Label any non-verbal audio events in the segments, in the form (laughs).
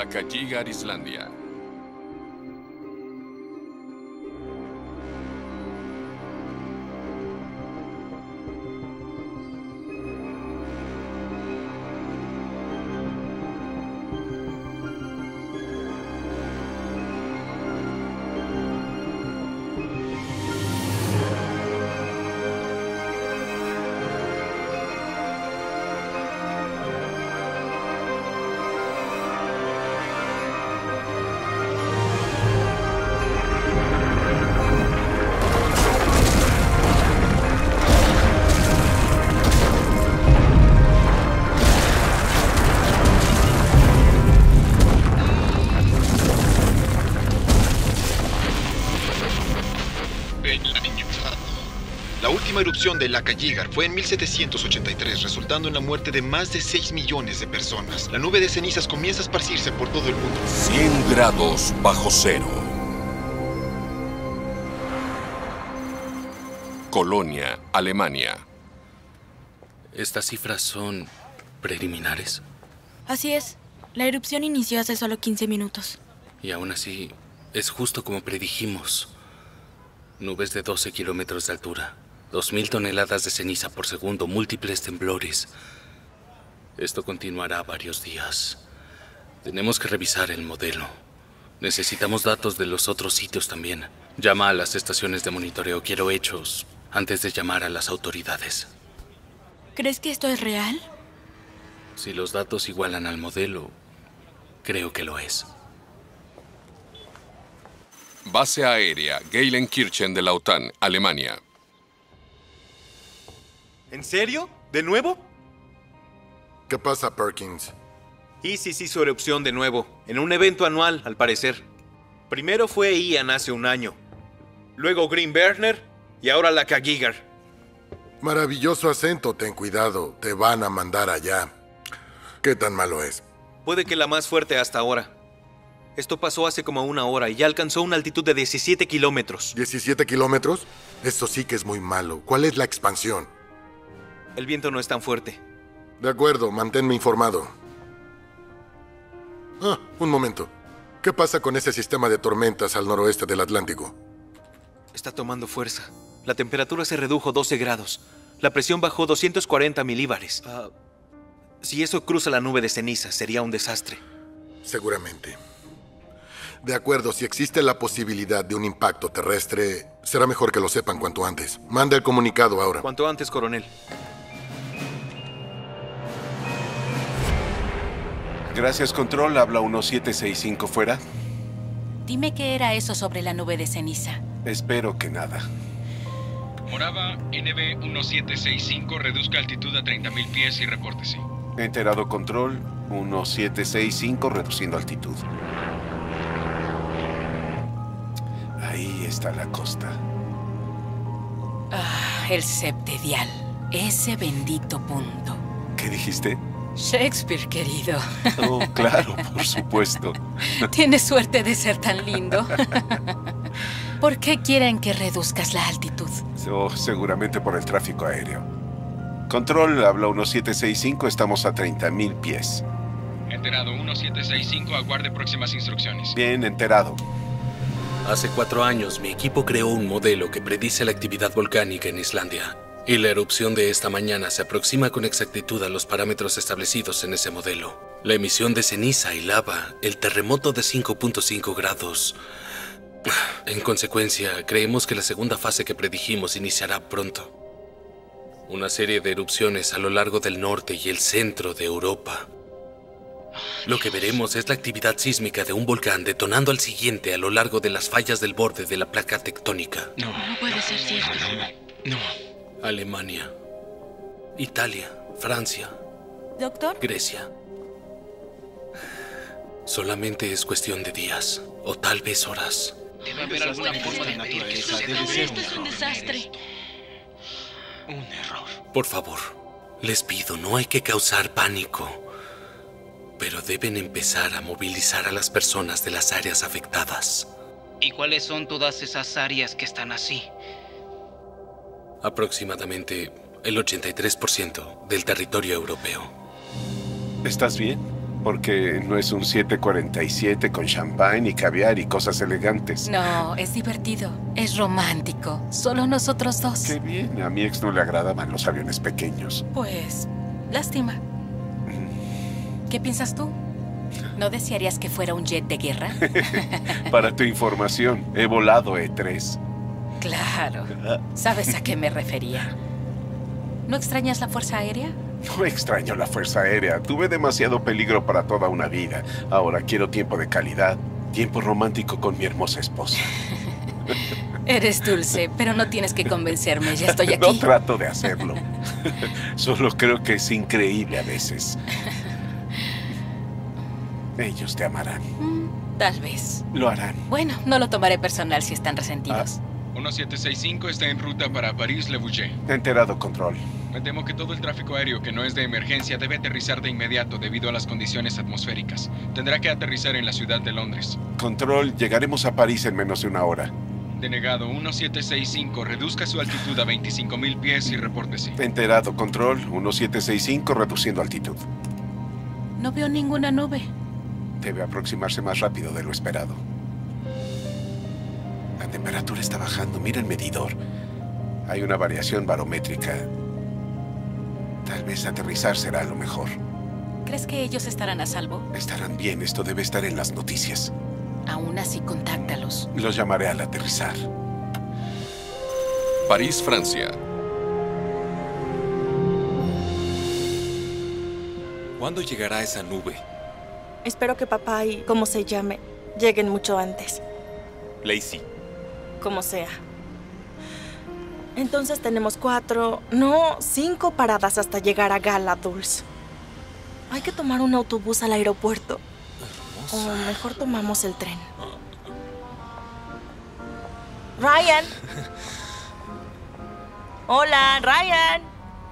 La Calligar, Islandia. Última erupción de la Calligar fue en 1783, resultando en la muerte de más de 6 millones de personas. La nube de cenizas comienza a esparcirse por todo el mundo. 100 grados bajo cero. Colonia, Alemania. Estas cifras son preliminares. Así es. La erupción inició hace solo 15 minutos. Y aún así, es justo como predijimos. Nubes de 12 kilómetros de altura, 2.000 toneladas de ceniza por segundo, múltiples temblores. Esto continuará varios días. Tenemos que revisar el modelo. Necesitamos datos de los otros sitios también. Llama a las estaciones de monitoreo. Quiero hechos antes de llamar a las autoridades. ¿Crees que esto es real? Si los datos igualan al modelo, creo que lo es. Base aérea Geilenkirchen de la OTAN, Alemania. ¿En serio? ¿De nuevo? ¿Qué pasa, Perkins? Isis hizo erupción de nuevo, en un evento anual, al parecer. Primero fue Ian hace un año, luego Green Berner y ahora la Kagigar. Maravilloso acento, ten cuidado, te van a mandar allá. ¿Qué tan malo es? Puede que la más fuerte hasta ahora. Esto pasó hace como una hora y ya alcanzó una altitud de 17 kilómetros. ¿17 kilómetros? Eso sí que es muy malo. ¿Cuál es la expansión? El viento no es tan fuerte. De acuerdo, manténme informado. Ah, un momento. ¿Qué pasa con ese sistema de tormentas al noroeste del Atlántico? Está tomando fuerza. La temperatura se redujo 12 grados. La presión bajó 240 milíbares. Ah, si eso cruza la nube de ceniza, sería un desastre. Seguramente. De acuerdo, si existe la posibilidad de un impacto terrestre, será mejor que lo sepan cuanto antes. Manda el comunicado ahora. Cuanto antes, coronel. Gracias, Control. Habla 1765 fuera. Dime qué era eso sobre la nube de ceniza. Espero que nada. Morava, NB 1765, reduzca altitud a 30.000 pies y repórtese. Enterado Control, 1765, reduciendo altitud. Ahí está la costa. Ah, el septedial. Ese bendito punto. ¿Qué dijiste? Shakespeare, querido. (laughs) Oh, claro, por supuesto. Tienes suerte de ser tan lindo. (laughs) ¿Por qué quieren que reduzcas la altitud? Oh, seguramente por el tráfico aéreo. Control, habla 1765, estamos a 30.000 pies. Enterado 1765, aguarde próximas instrucciones. Bien, enterado. Hace cuatro años, mi equipo creó un modelo que predice la actividad volcánica en Islandia. Y la erupción de esta mañana se aproxima con exactitud a los parámetros establecidos en ese modelo. La emisión de ceniza y lava, el terremoto de 5.5 grados. En consecuencia, creemos que la segunda fase que predijimos iniciará pronto. Una serie de erupciones a lo largo del norte y el centro de Europa. Lo que veremos es la actividad sísmica de un volcán detonando al siguiente a lo largo de las fallas del borde de la placa tectónica. No, No puede ser cierto. no. Alemania, Italia, Francia, Doctor, Grecia. Solamente es cuestión de días, o tal vez horas. Debe haber alguna forma de impedir que suceda. Esto es un desastre. Un error. Por favor, les pido, no hay que causar pánico. Pero deben empezar a movilizar a las personas de las áreas afectadas. ¿Y cuáles son todas esas áreas que están así? Aproximadamente el 83% del territorio europeo. ¿Estás bien? Porque no es un 747 con champán y caviar y cosas elegantes. No, es divertido. Es romántico. Solo nosotros dos. Qué bien. A mi ex no le agradaban los aviones pequeños. Pues, lástima. ¿Qué piensas tú? ¿No desearías que fuera un jet de guerra? (laughs) Para tu información, he volado E E3. Claro. ¿Sabes a qué me refería? ¿No extrañas la Fuerza Aérea? No extraño la Fuerza Aérea. Tuve demasiado peligro para toda una vida. Ahora quiero tiempo de calidad. Tiempo romántico con mi hermosa esposa. (laughs) Eres dulce, pero no tienes que convencerme. Ya estoy (laughs) No aquí. trato de hacerlo. (laughs) Solo creo que es increíble a veces. Ellos te amarán. Tal vez. Lo harán. Bueno, no lo tomaré personal si están resentidos. 1765 está en ruta para París-Le Bourget. Enterado, control. Me temo que todo el tráfico aéreo que no es de emergencia debe aterrizar de inmediato debido a las condiciones atmosféricas. Tendrá que aterrizar en la ciudad de Londres. Control, llegaremos a París en menos de una hora. Denegado 1765, reduzca su altitud a 25.000 pies y repórtese. Enterado, control. 1765, reduciendo altitud. No veo ninguna nube. Debe aproximarse más rápido de lo esperado. La temperatura está bajando. Mira el medidor. Hay una variación barométrica. Tal vez aterrizar será lo mejor. ¿Crees que ellos estarán a salvo? Estarán bien. Esto debe estar en las noticias. Aún así, contáctalos. Los llamaré al aterrizar. París, Francia. ¿Cuándo llegará esa nube? Espero que papá y, como se llame, lleguen mucho antes, Lacey. Como sea. Entonces tenemos cuatro, no, cinco paradas hasta llegar a Gala Dulce. Hay que tomar un autobús al aeropuerto. O mejor tomamos el tren. Ryan. (laughs) Hola, Ryan.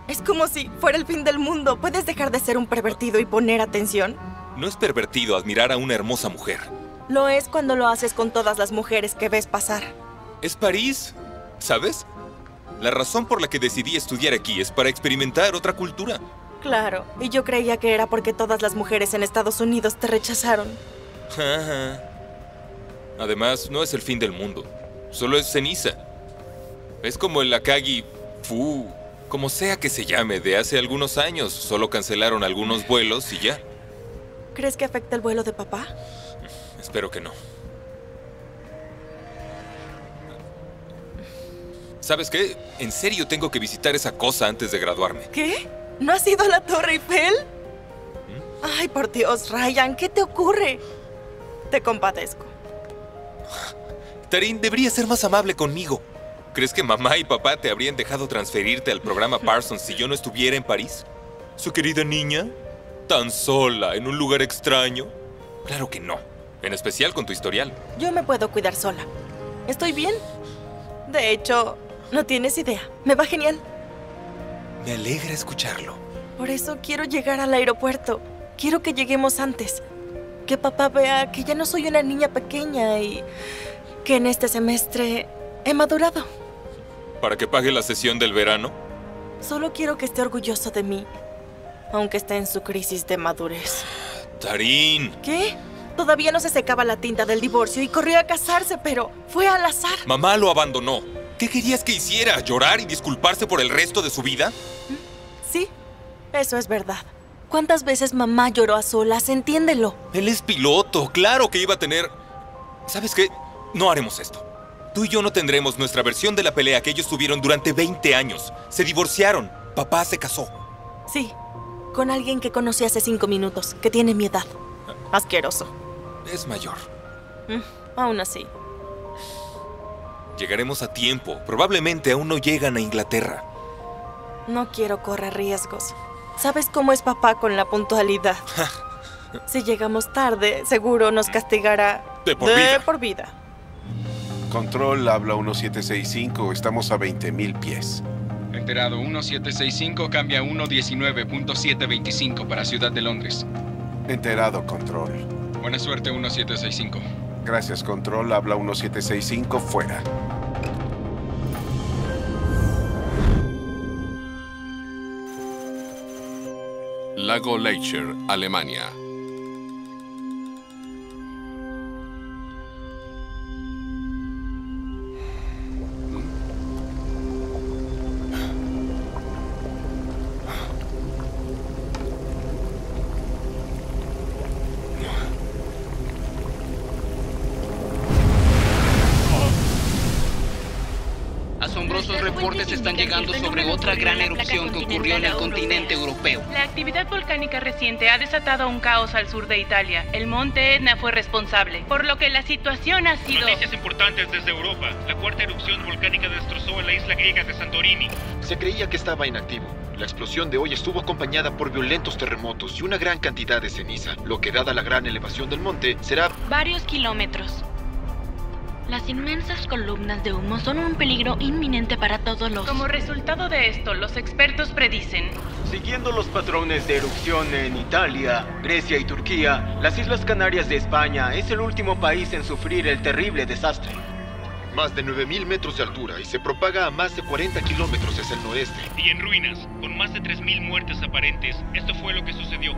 Es como si fuera el fin del mundo. ¿Puedes dejar de ser un pervertido y poner atención? No es pervertido admirar a una hermosa mujer. Lo es cuando lo haces con todas las mujeres que ves pasar. Es París, ¿sabes? La razón por la que decidí estudiar aquí es para experimentar otra cultura. Claro, y yo creía que era porque todas las mujeres en Estados Unidos te rechazaron. Además, no es el fin del mundo. Solo es ceniza. Es como el Akagi Fu, como sea que se llame, de hace algunos años. Solo cancelaron algunos vuelos y ya. ¿Crees que afecta el vuelo de papá? Espero que no. ¿Sabes qué? En serio tengo que visitar esa cosa antes de graduarme. ¿Qué? ¿No has ido a la Torre Eiffel? Ay, por Dios, Ryan, ¿qué te ocurre? Te compadezco. Tarín, deberías ser más amable conmigo. ¿Crees que mamá y papá te habrían dejado transferirte al programa (laughs) Parsons si yo no estuviera en París? ¿Su querida niña? ¿Tan sola, en un lugar extraño? Claro que no. En especial con tu historial. Yo me puedo cuidar sola. Estoy bien. De hecho, no tienes idea. Me va genial. Me alegra escucharlo. Por eso quiero llegar al aeropuerto. Quiero que lleguemos antes. Que papá vea que ya no soy una niña pequeña y que en este semestre he madurado. ¿Para que pague la sesión del verano? Solo quiero que esté orgulloso de mí, aunque esté en su crisis de madurez. Tarín. ¿Qué? Todavía no se secaba la tinta del divorcio y corrió a casarse, pero fue al azar. Mamá lo abandonó. ¿Qué querías que hiciera? ¿Llorar y disculparse por el resto de su vida? Sí, eso es verdad. ¿Cuántas veces mamá lloró a solas? Entiéndelo. Él es piloto. Claro que iba a tener... ¿Sabes qué? No haremos esto. Tú y yo no tendremos nuestra versión de la pelea que ellos tuvieron durante 20 años. Se divorciaron. Papá se casó. Sí, con alguien que conocí hace cinco minutos, que tiene mi edad. Asqueroso. Es mayor. Mm, aún así. Llegaremos a tiempo. Probablemente aún no llegan a Inglaterra. No quiero correr riesgos. ¿Sabes cómo es papá con la puntualidad? si llegamos tarde, seguro nos castigará De por vida. por vida. Control, habla 1765. Estamos a 20.000 pies. Enterado 1765 cambia 119.725 para Ciudad de Londres. Enterado, control. Buena suerte 1765. Gracias, control, habla 1765. Fuera. Lago Leicher, Alemania. Otra gran erupción que ocurrió en el continente europeo. La actividad volcánica reciente ha desatado un caos al sur de Italia. El monte Etna fue responsable, por lo que la situación ha sido... Noticias importantes desde Europa. La cuarta erupción volcánica destrozó a la isla griega de Santorini. Se creía que estaba inactivo. La explosión de hoy estuvo acompañada por violentos terremotos y una gran cantidad de ceniza, lo que dada la gran elevación del monte será varios kilómetros. Las inmensas columnas de humo son un peligro inminente para todos los... Como resultado de esto, los expertos predicen... Siguiendo los patrones de erupción en Italia, Grecia y Turquía, las Islas Canarias de España es el último país en sufrir el terrible desastre. Más de 9.000 metros de altura y se propaga a más de 40 kilómetros hacia el noreste. Y en ruinas, con más de 3.000 muertes aparentes, esto fue lo que sucedió.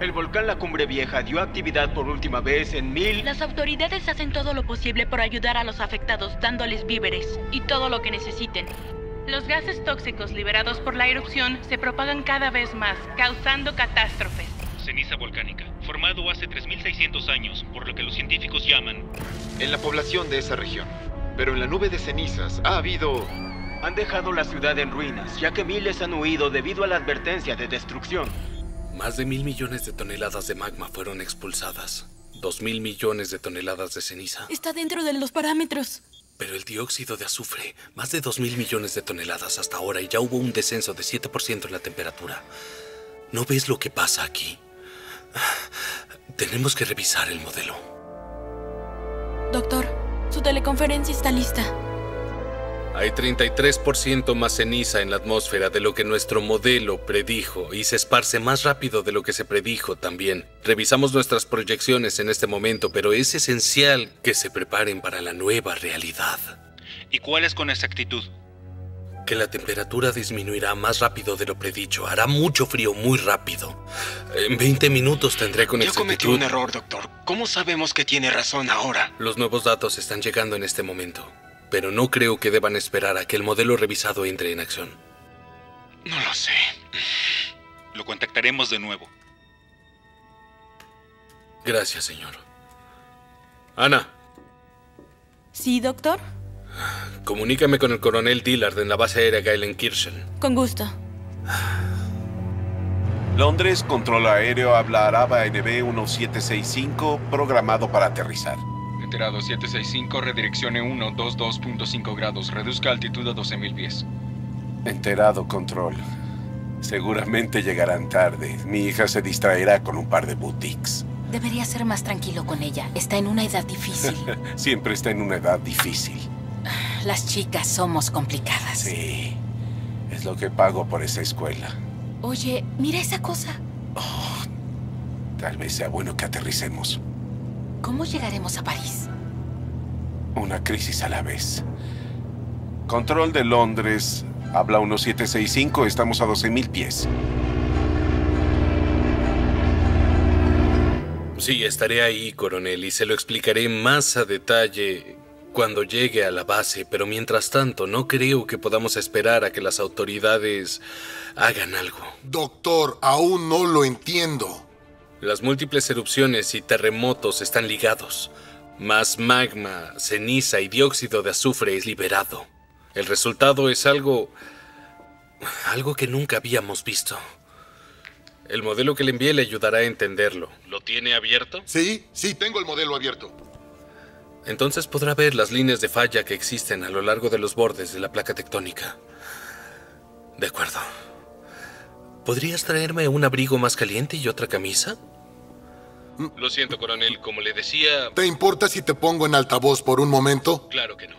El volcán La Cumbre Vieja dio actividad por última vez en mil... Las autoridades hacen todo lo posible por ayudar a los afectados, dándoles víveres y todo lo que necesiten. Los gases tóxicos liberados por la erupción se propagan cada vez más, causando catástrofes. Ceniza volcánica, formado hace 3.600 años, por lo que los científicos llaman... En la población de esa región. Pero en la nube de cenizas ha habido... Han dejado la ciudad en ruinas, ya que miles han huido debido a la advertencia de destrucción. Más de mil millones de toneladas de magma fueron expulsadas. Dos mil millones de toneladas de ceniza. Está dentro de los parámetros. Pero el dióxido de azufre, más de dos mil millones de toneladas hasta ahora y ya hubo un descenso de 7% en la temperatura. ¿No ves lo que pasa aquí? Tenemos que revisar el modelo. Doctor, su teleconferencia está lista. Hay 33% más ceniza en la atmósfera de lo que nuestro modelo predijo y se esparce más rápido de lo que se predijo también. Revisamos nuestras proyecciones en este momento, pero es esencial que se preparen para la nueva realidad. ¿Y cuál es con exactitud? Que la temperatura disminuirá más rápido de lo predicho. Hará mucho frío muy rápido. En 20 minutos tendré con Yo cometí un error, doctor. ¿Cómo sabemos que tiene razón ahora? Los nuevos datos están llegando en este momento pero no creo que deban esperar a que el modelo revisado entre en acción. No lo sé. Lo contactaremos de nuevo. Gracias, señor. Ana. ¿Sí, doctor? Comunícame con el coronel Dillard en la base aérea Geilenkirchen. Con gusto. Londres, control aéreo, habla Araba NB 1765, programado para aterrizar. Enterado 765, redireccione 122.5 grados, reduzca altitud a 12.000 pies. Enterado, control. Seguramente llegarán tarde. Mi hija se distraerá con un par de boutiques. Debería ser más tranquilo con ella. Está en una edad difícil. (laughs) Siempre está en una edad difícil. Las chicas somos complicadas. Sí. Es lo que pago por esa escuela. Oye, mira esa cosa. Oh, tal vez sea bueno que aterricemos. ¿Cómo llegaremos a París? Una crisis a la vez. Control de Londres. Habla 1765. Estamos a 12.000 pies. Sí, estaré ahí, coronel, y se lo explicaré más a detalle cuando llegue a la base, pero mientras tanto no creo que podamos esperar a que las autoridades hagan algo. Doctor, aún no lo entiendo. Las múltiples erupciones y terremotos están ligados. Más magma, ceniza y dióxido de azufre es liberado. El resultado es algo... algo que nunca habíamos visto. El modelo que le envié le ayudará a entenderlo. ¿Lo tiene abierto? Sí, sí, tengo el modelo abierto. Entonces podrá ver las líneas de falla que existen a lo largo de los bordes de la placa tectónica. De acuerdo. ¿Podrías traerme un abrigo más caliente y otra camisa? Lo siento, coronel. Como le decía... ¿Te importa si te pongo en altavoz por un momento? Claro que no.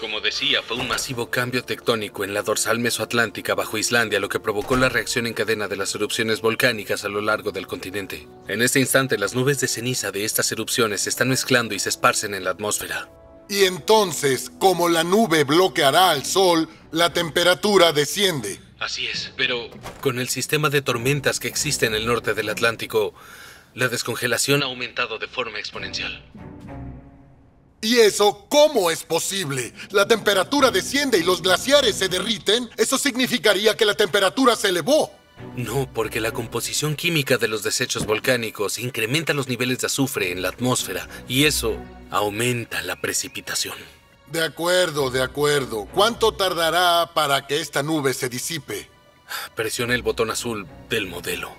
Como decía, fue un masivo cambio tectónico en la dorsal mesoatlántica bajo Islandia lo que provocó la reacción en cadena de las erupciones volcánicas a lo largo del continente. En este instante, las nubes de ceniza de estas erupciones se están mezclando y se esparcen en la atmósfera. Y entonces, como la nube bloqueará al sol, la temperatura desciende. Así es, pero con el sistema de tormentas que existe en el norte del Atlántico, la descongelación ha aumentado de forma exponencial. ¿Y eso cómo es posible? La temperatura desciende y los glaciares se derriten. Eso significaría que la temperatura se elevó. No, porque la composición química de los desechos volcánicos incrementa los niveles de azufre en la atmósfera y eso aumenta la precipitación. De acuerdo, de acuerdo. ¿Cuánto tardará para que esta nube se disipe? Presione el botón azul del modelo.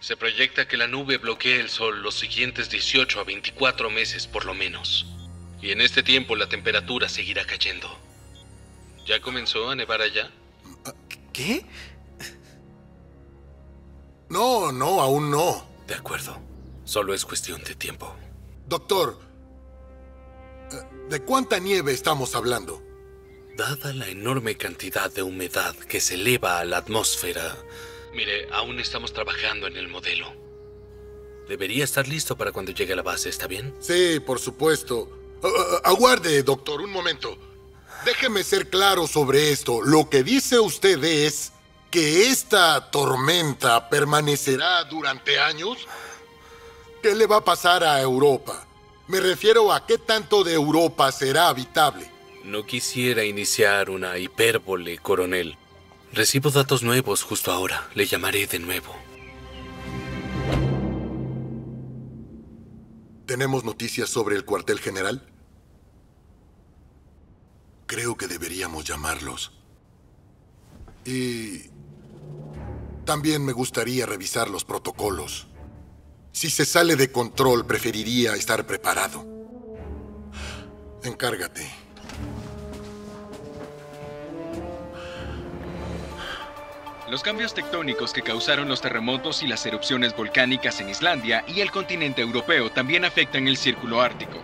Se proyecta que la nube bloquee el sol los siguientes 18 a 24 meses por lo menos. Y en este tiempo la temperatura seguirá cayendo. ¿Ya comenzó a nevar allá? ¿Qué? No, no, aún no. De acuerdo. Solo es cuestión de tiempo. Doctor, ¿de cuánta nieve estamos hablando? Dada la enorme cantidad de humedad que se eleva a la atmósfera, mire, aún estamos trabajando en el modelo. Debería estar listo para cuando llegue a la base, ¿está bien? Sí, por supuesto. Uh, uh, aguarde, doctor, un momento. Déjeme ser claro sobre esto. Lo que dice usted es que esta tormenta permanecerá durante años. ¿Qué le va a pasar a Europa? Me refiero a qué tanto de Europa será habitable. No quisiera iniciar una hipérbole, coronel. Recibo datos nuevos justo ahora. Le llamaré de nuevo. ¿Tenemos noticias sobre el cuartel general? Creo que deberíamos llamarlos. Y también me gustaría revisar los protocolos. Si se sale de control, preferiría estar preparado. Encárgate. Los cambios tectónicos que causaron los terremotos y las erupciones volcánicas en Islandia y el continente europeo también afectan el círculo ártico.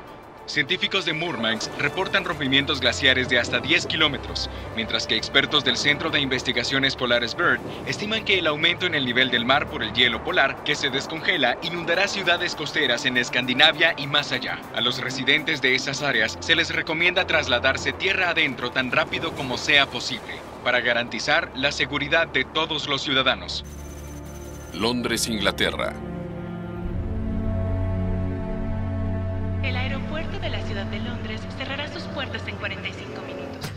Científicos de Murmansk reportan rompimientos glaciares de hasta 10 kilómetros, mientras que expertos del Centro de Investigaciones Polares BIRD estiman que el aumento en el nivel del mar por el hielo polar que se descongela inundará ciudades costeras en Escandinavia y más allá. A los residentes de esas áreas se les recomienda trasladarse tierra adentro tan rápido como sea posible, para garantizar la seguridad de todos los ciudadanos. Londres, Inglaterra. De la ciudad de Londres cerrará sus puertas en 45 minutos.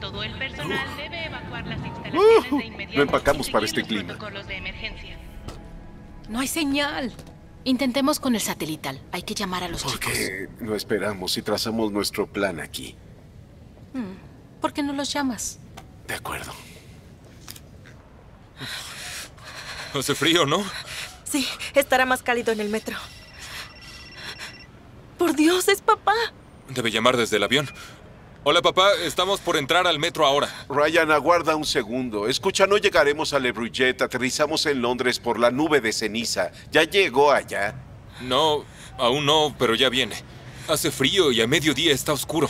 Todo el personal debe evacuar las instalaciones de inmediato. No empacamos y para este clima. protocolos de emergencia. No hay señal. Intentemos con el satelital. Hay que llamar a los ¿Por chicos. qué no esperamos y trazamos nuestro plan aquí? Hmm, ¿Por qué no los llamas? De acuerdo. Hace frío, ¿no? Sí, estará más cálido en el metro. Por Dios, es papá. Debe llamar desde el avión. Hola, papá. Estamos por entrar al metro ahora. Ryan, aguarda un segundo. Escucha, no llegaremos a Le Bruget. Aterrizamos en Londres por la nube de ceniza. ¿Ya llegó allá? No, aún no, pero ya viene. Hace frío y a mediodía está oscuro.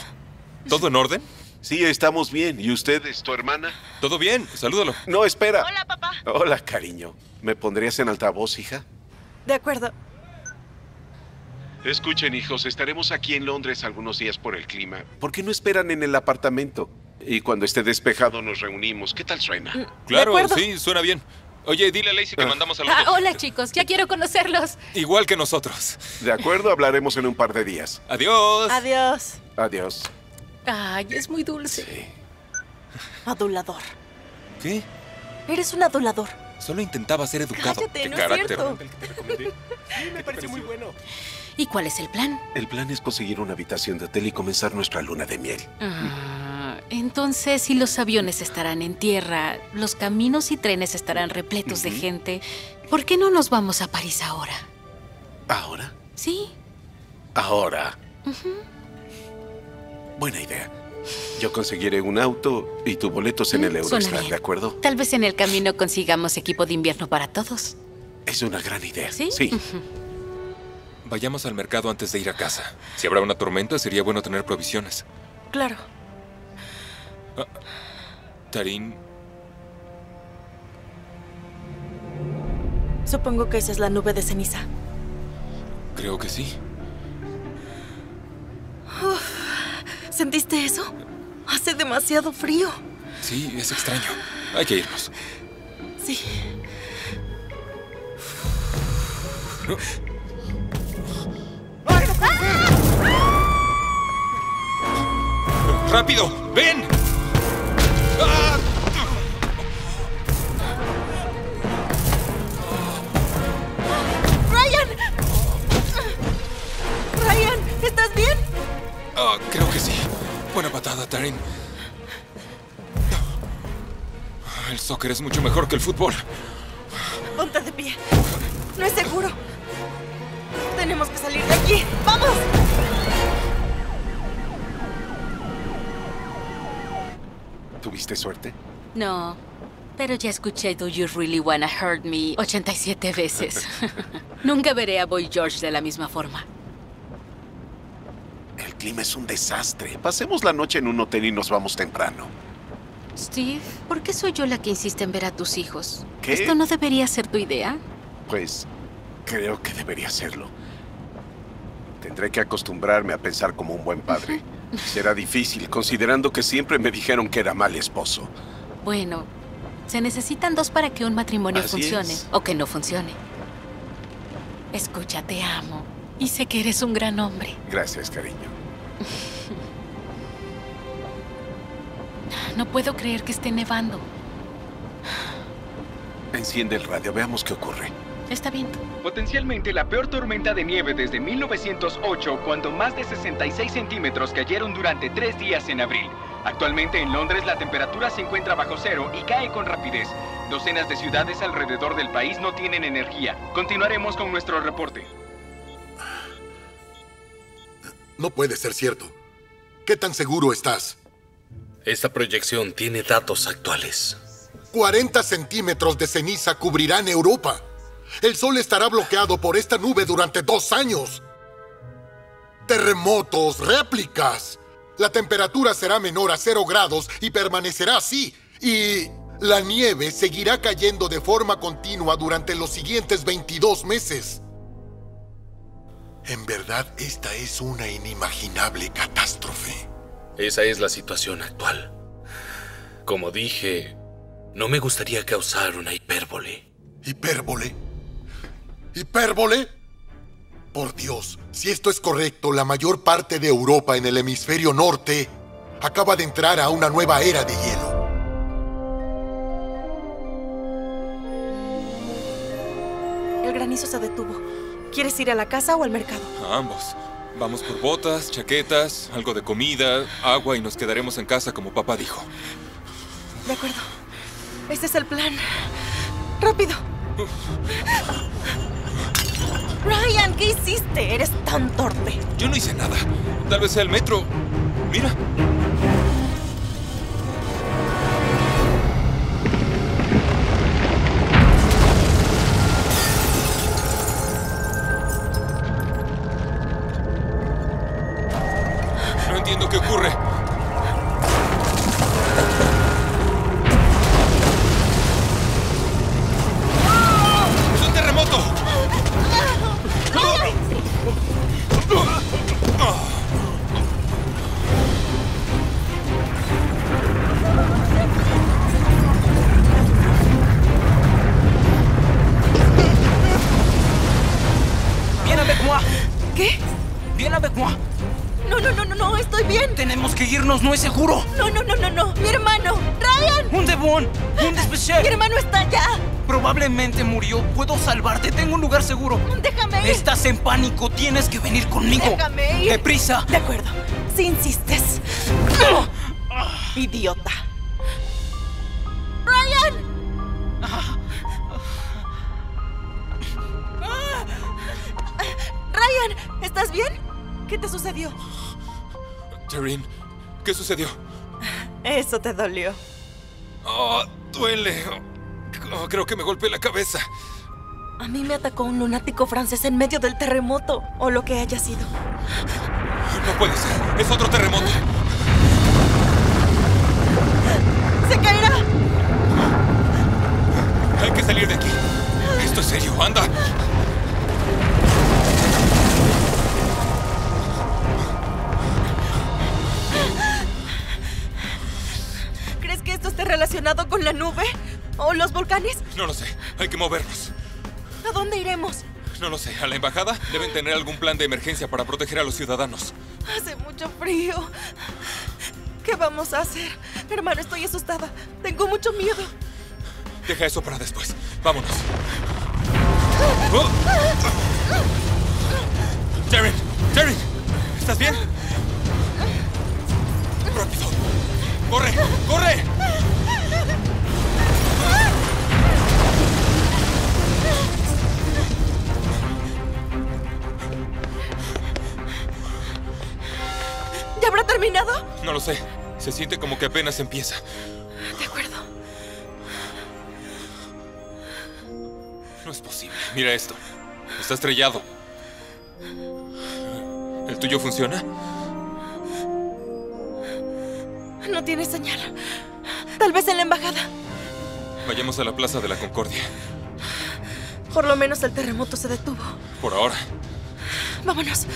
¿Todo en orden? Sí, estamos bien. ¿Y usted es tu hermana? ¿Todo bien? Salúdalo. No, espera. Hola, papá. Hola, cariño. ¿Me pondrías en altavoz, hija? De acuerdo. Escuchen, hijos, estaremos aquí en Londres algunos días por el clima. ¿Por qué no esperan en el apartamento? Y cuando esté despejado nos reunimos. ¿Qué tal suena? Claro, acuerdo. sí, suena bien. Oye, dile a Lacey que mandamos saludos. Ah, hola chicos, ya quiero conocerlos. Igual que nosotros. De acuerdo, hablaremos en un par de días. Adiós. Adiós. Adiós. Ay, es muy dulce. Adulador. ¿Qué? Eres un adulador. Solo intentaba ser educado. Cállate, ¿Qué no es carácter? cierto. (laughs) Sí, me pareció muy bueno. ¿Y cuál es el plan? El plan es conseguir una habitación de hotel y comenzar nuestra luna de miel. Ah, entonces, si los aviones estarán en tierra, los caminos y trenes estarán repletos de gente, ¿por qué no nos vamos a París ahora? ¿Ahora? Sí. Ahora. Buena idea. Yo conseguiré un auto y tu boletos en el Mm, Eurostar. ¿de acuerdo? Tal vez en el camino consigamos equipo de invierno para todos. Es una gran idea. ¿Sí? Sí. Vayamos al mercado antes de ir a casa. Si habrá una tormenta, sería bueno tener provisiones. Claro. Tarín, Supongo que esa es la nube de ceniza. creo que sí. Uf, ¿Sentiste eso? Hace demasiado frío. Sí, es extraño. Hay que irnos. Sí. ¡Rápido! ¡Ven! Ah. ¡Ryan! ¡Ryan! ¿Estás bien? Ah, creo que sí. Buena patada, Taryn. El soccer es mucho mejor que el fútbol. Ponte de pie. No es seguro. Tenemos que salir de aquí. ¡Vamos! ¿Tuviste suerte? No, pero ya escuché Do You Really Wanna Hurt Me 87 veces. (laughs) Nunca veré a Boy George de la misma forma. El clima es un desastre. Pasemos la noche en un hotel y nos vamos temprano. Steve, ¿por qué soy yo la que insiste en ver a tus hijos? ¿Qué? ¿Esto no debería ser tu idea? Pues creo que debería serlo. Tendré que acostumbrarme a pensar como un buen padre. Será difícil, considerando que siempre me dijeron que era mal esposo. Bueno, se necesitan dos para que un matrimonio Así funcione es. o que no funcione. Escucha, te amo. Y sé que eres un gran hombre. Gracias, cariño. No puedo creer que esté nevando. Enciende el radio, veamos qué ocurre. Está bien. Potencialmente la peor tormenta de nieve desde 1908, cuando más de 66 centímetros cayeron durante tres días en abril. Actualmente en Londres la temperatura se encuentra bajo cero y cae con rapidez. Docenas de ciudades alrededor del país no tienen energía. Continuaremos con nuestro reporte. No puede ser cierto. ¿Qué tan seguro estás? Esta proyección tiene datos actuales. 40 centímetros de ceniza cubrirán Europa. El sol estará bloqueado por esta nube durante dos años. Terremotos, réplicas. La temperatura será menor a cero grados y permanecerá así. Y la nieve seguirá cayendo de forma continua durante los siguientes 22 meses. En verdad, esta es una inimaginable catástrofe. Esa es la situación actual. Como dije, no me gustaría causar una hipérbole. ¿Hipérbole? ¿Hipérbole? Por Dios, si esto es correcto, la mayor parte de Europa en el hemisferio norte acaba de entrar a una nueva era de hielo. El granizo se detuvo. ¿Quieres ir a la casa o al mercado? A ambos. Vamos por botas, chaquetas, algo de comida, agua y nos quedaremos en casa como papá dijo. De acuerdo. Este es el plan. ¡Rápido! Ryan, ¿qué hiciste? Eres tan torpe. Yo no hice nada. Tal vez sea el metro. Mira. No. No, no, no, no. Mi hermano. Ryan. Un de bon, un especial. Mi hermano está allá. Probablemente murió. Puedo salvarte. Tengo un lugar seguro. Déjame ir. Estás en pánico. Tienes que venir conmigo. Déjame ir. Deprisa. De acuerdo. Si insistes. Idiota. ¿Qué sucedió? Eso te dolió. Oh, duele. Oh, creo que me golpeé la cabeza. A mí me atacó un lunático francés en medio del terremoto, o lo que haya sido. No puede ser. Es otro terremoto. ¡Se caerá! Hay que salir de aquí. Esto es serio. Anda. Volcanes? No lo sé. Hay que movernos. ¿A dónde iremos? No lo sé. A la embajada deben tener algún plan de emergencia para proteger a los ciudadanos. Hace mucho frío. ¿Qué vamos a hacer? Hermano, estoy asustada. Tengo mucho miedo. Deja eso para después. Vámonos. Oh. Taryn, ¿estás bien? ¡Rápido! ¡Corre! ¡Corre! ¿Ya habrá terminado? No lo sé. Se siente como que apenas empieza. De acuerdo. No es posible. Mira esto. Está estrellado. ¿El tuyo funciona? No tiene señal. Tal vez en la embajada. Vayamos a la Plaza de la Concordia. Por lo menos el terremoto se detuvo. Por ahora. Vámonos.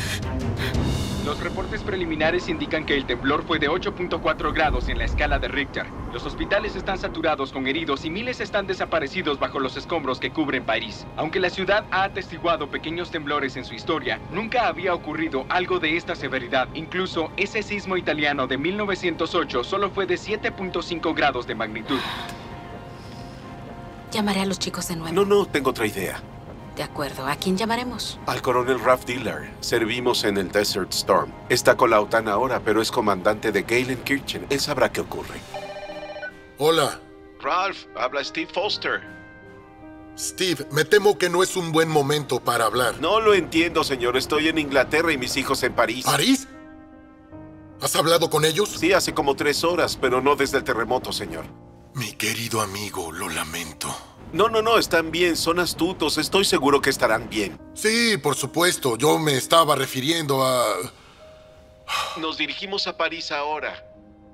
Los reportes preliminares indican que el temblor fue de 8.4 grados en la escala de Richter. Los hospitales están saturados con heridos y miles están desaparecidos bajo los escombros que cubren París. Aunque la ciudad ha atestiguado pequeños temblores en su historia, nunca había ocurrido algo de esta severidad. Incluso ese sismo italiano de 1908 solo fue de 7.5 grados de magnitud. Llamaré a los chicos de nuevo. No, no, tengo otra idea. De acuerdo. ¿A quién llamaremos? Al coronel Ralph Dillard. Servimos en el Desert Storm. Está con la OTAN ahora, pero es comandante de Galenkirchen. Él sabrá qué ocurre. Hola. Ralph, habla Steve Foster. Steve, me temo que no es un buen momento para hablar. No lo entiendo, señor. Estoy en Inglaterra y mis hijos en París. ¿París? ¿Has hablado con ellos? Sí, hace como tres horas, pero no desde el terremoto, señor. Mi querido amigo, lo lamento. No, no, no, están bien, son astutos. Estoy seguro que estarán bien. Sí, por supuesto. Yo me estaba refiriendo a... Nos dirigimos a París ahora.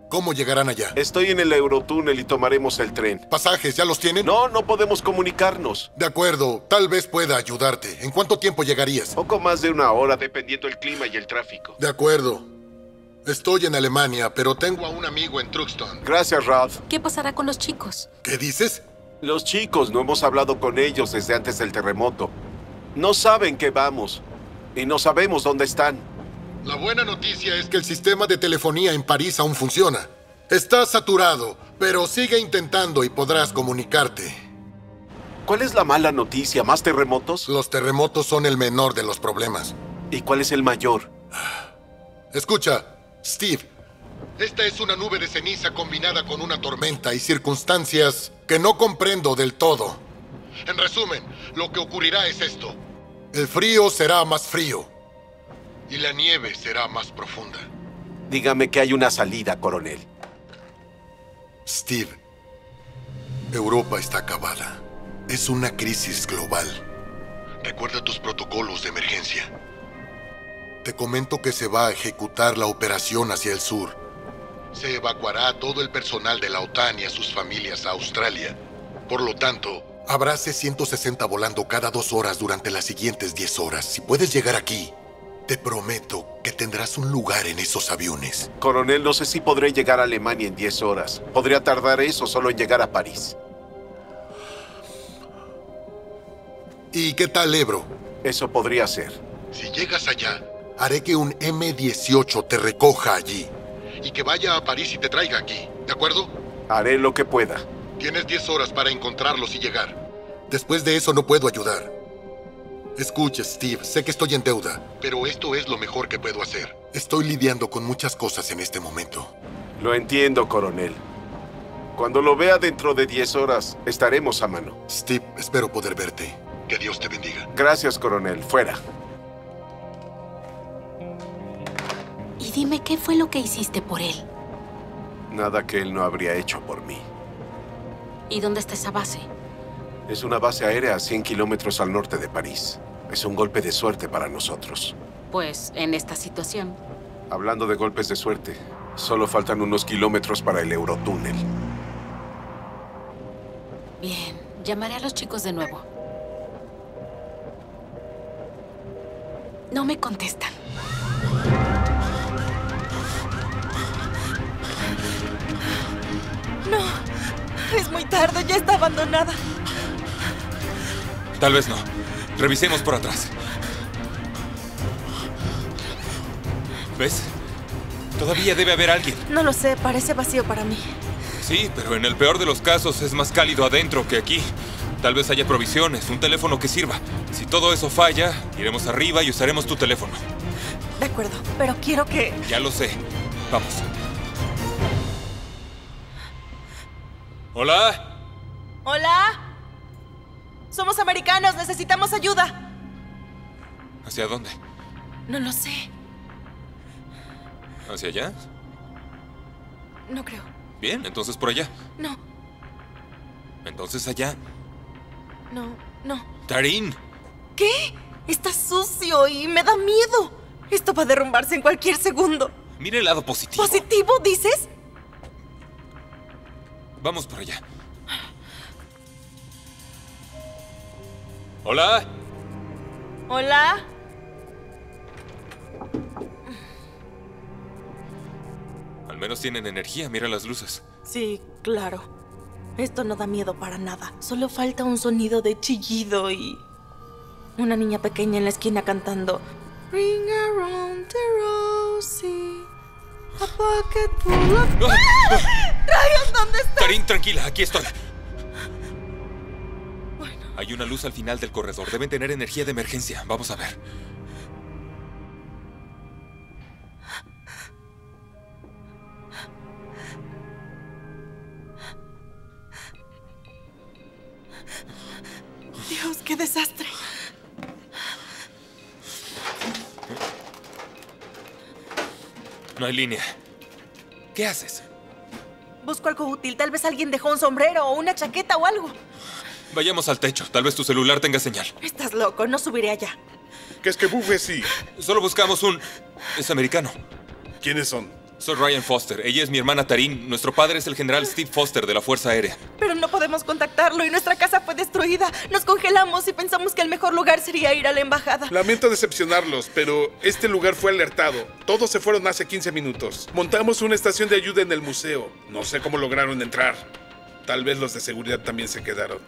¿Cómo llegarán allá? Estoy en el Eurotúnel y tomaremos el tren. ¿Pasajes ya los tienen? No, no podemos comunicarnos. De acuerdo, tal vez pueda ayudarte. ¿En cuánto tiempo llegarías? Poco más de una hora, dependiendo el clima y el tráfico. De acuerdo. Estoy en Alemania, pero tengo a un amigo en Truxton. Gracias, Ralph. ¿Qué pasará con los chicos? ¿Qué dices? Los chicos, no hemos hablado con ellos desde antes del terremoto. No saben que vamos. Y no sabemos dónde están. La buena noticia es que el sistema de telefonía en París aún funciona. Está saturado, pero sigue intentando y podrás comunicarte. ¿Cuál es la mala noticia? ¿Más terremotos? Los terremotos son el menor de los problemas. ¿Y cuál es el mayor? Escucha, Steve. Esta es una nube de ceniza combinada con una tormenta y circunstancias que no comprendo del todo. En resumen, lo que ocurrirá es esto. El frío será más frío y la nieve será más profunda. Dígame que hay una salida, coronel. Steve, Europa está acabada. Es una crisis global. Recuerda tus protocolos de emergencia. Te comento que se va a ejecutar la operación hacia el sur. Se evacuará a todo el personal de la OTAN y a sus familias a Australia. Por lo tanto, habrá C-160 volando cada dos horas durante las siguientes 10 horas. Si puedes llegar aquí, te prometo que tendrás un lugar en esos aviones. Coronel, no sé si podré llegar a Alemania en 10 horas. Podría tardar eso solo en llegar a París. ¿Y qué tal Ebro? Eso podría ser. Si llegas allá, haré que un M-18 te recoja allí. Y que vaya a París y te traiga aquí. ¿De acuerdo? Haré lo que pueda. Tienes 10 horas para encontrarlos y llegar. Después de eso no puedo ayudar. Escucha, Steve, sé que estoy en deuda, pero esto es lo mejor que puedo hacer. Estoy lidiando con muchas cosas en este momento. Lo entiendo, coronel. Cuando lo vea dentro de 10 horas, estaremos a mano. Steve, espero poder verte. Que Dios te bendiga. Gracias, coronel. Fuera. Y dime, ¿qué fue lo que hiciste por él? Nada que él no habría hecho por mí. ¿Y dónde está esa base? Es una base aérea a 100 kilómetros al norte de París. Es un golpe de suerte para nosotros. Pues, en esta situación. Hablando de golpes de suerte, solo faltan unos kilómetros para el Eurotúnel. Bien, llamaré a los chicos de nuevo. No me contestan. No, es muy tarde, ya está abandonada. Tal vez no. Revisemos por atrás. ¿Ves? Todavía debe haber alguien. No lo sé, parece vacío para mí. Sí, pero en el peor de los casos es más cálido adentro que aquí. Tal vez haya provisiones, un teléfono que sirva. Si todo eso falla, iremos arriba y usaremos tu teléfono. De acuerdo, pero quiero que... Ya lo sé. Vamos. Hola. Hola. Somos americanos, necesitamos ayuda. ¿Hacia dónde? No lo sé, ¿Hacia allá? no creo. Bien, entonces por allá. No, Entonces allá. no, no. Tarín. ¿Qué? Está sucio y me da miedo. Esto va a derrumbarse en cualquier segundo. Mire el lado positivo. ¿Positivo, dices? Vamos por allá. Hola. Hola. Al menos tienen energía, mira las luces. Sí, claro. Esto no da miedo para nada. Solo falta un sonido de chillido y... Una niña pequeña en la esquina cantando... Ring around the rosy, a bucket full of... ¡Ah! ¡Ryan, ¿dónde estás? Tarín, tranquila, aquí estoy. Hay una luz al final del corredor. Deben tener energía de emergencia. Vamos a ver. Dios, qué desastre. No hay línea. ¿Qué haces? Busco algo útil. Tal vez alguien dejó un sombrero o una chaqueta o algo. Vayamos al techo. Tal vez tu celular tenga señal. Estás loco, no subiré allá. ¿Qué es que bufe sí? Solo buscamos un... Es americano. ¿Quiénes son? Soy Ryan Foster. Ella es mi hermana Tarín. Nuestro padre es el general Steve Foster de la Fuerza Aérea. Pero no podemos contactarlo y nuestra casa fue destruida. Nos congelamos y pensamos que el mejor lugar sería ir a la embajada. Lamento decepcionarlos, pero este lugar fue alertado. Todos se fueron hace 15 minutos. Montamos una estación de ayuda en el museo. No sé cómo lograron entrar. Tal vez los de seguridad también se quedaron.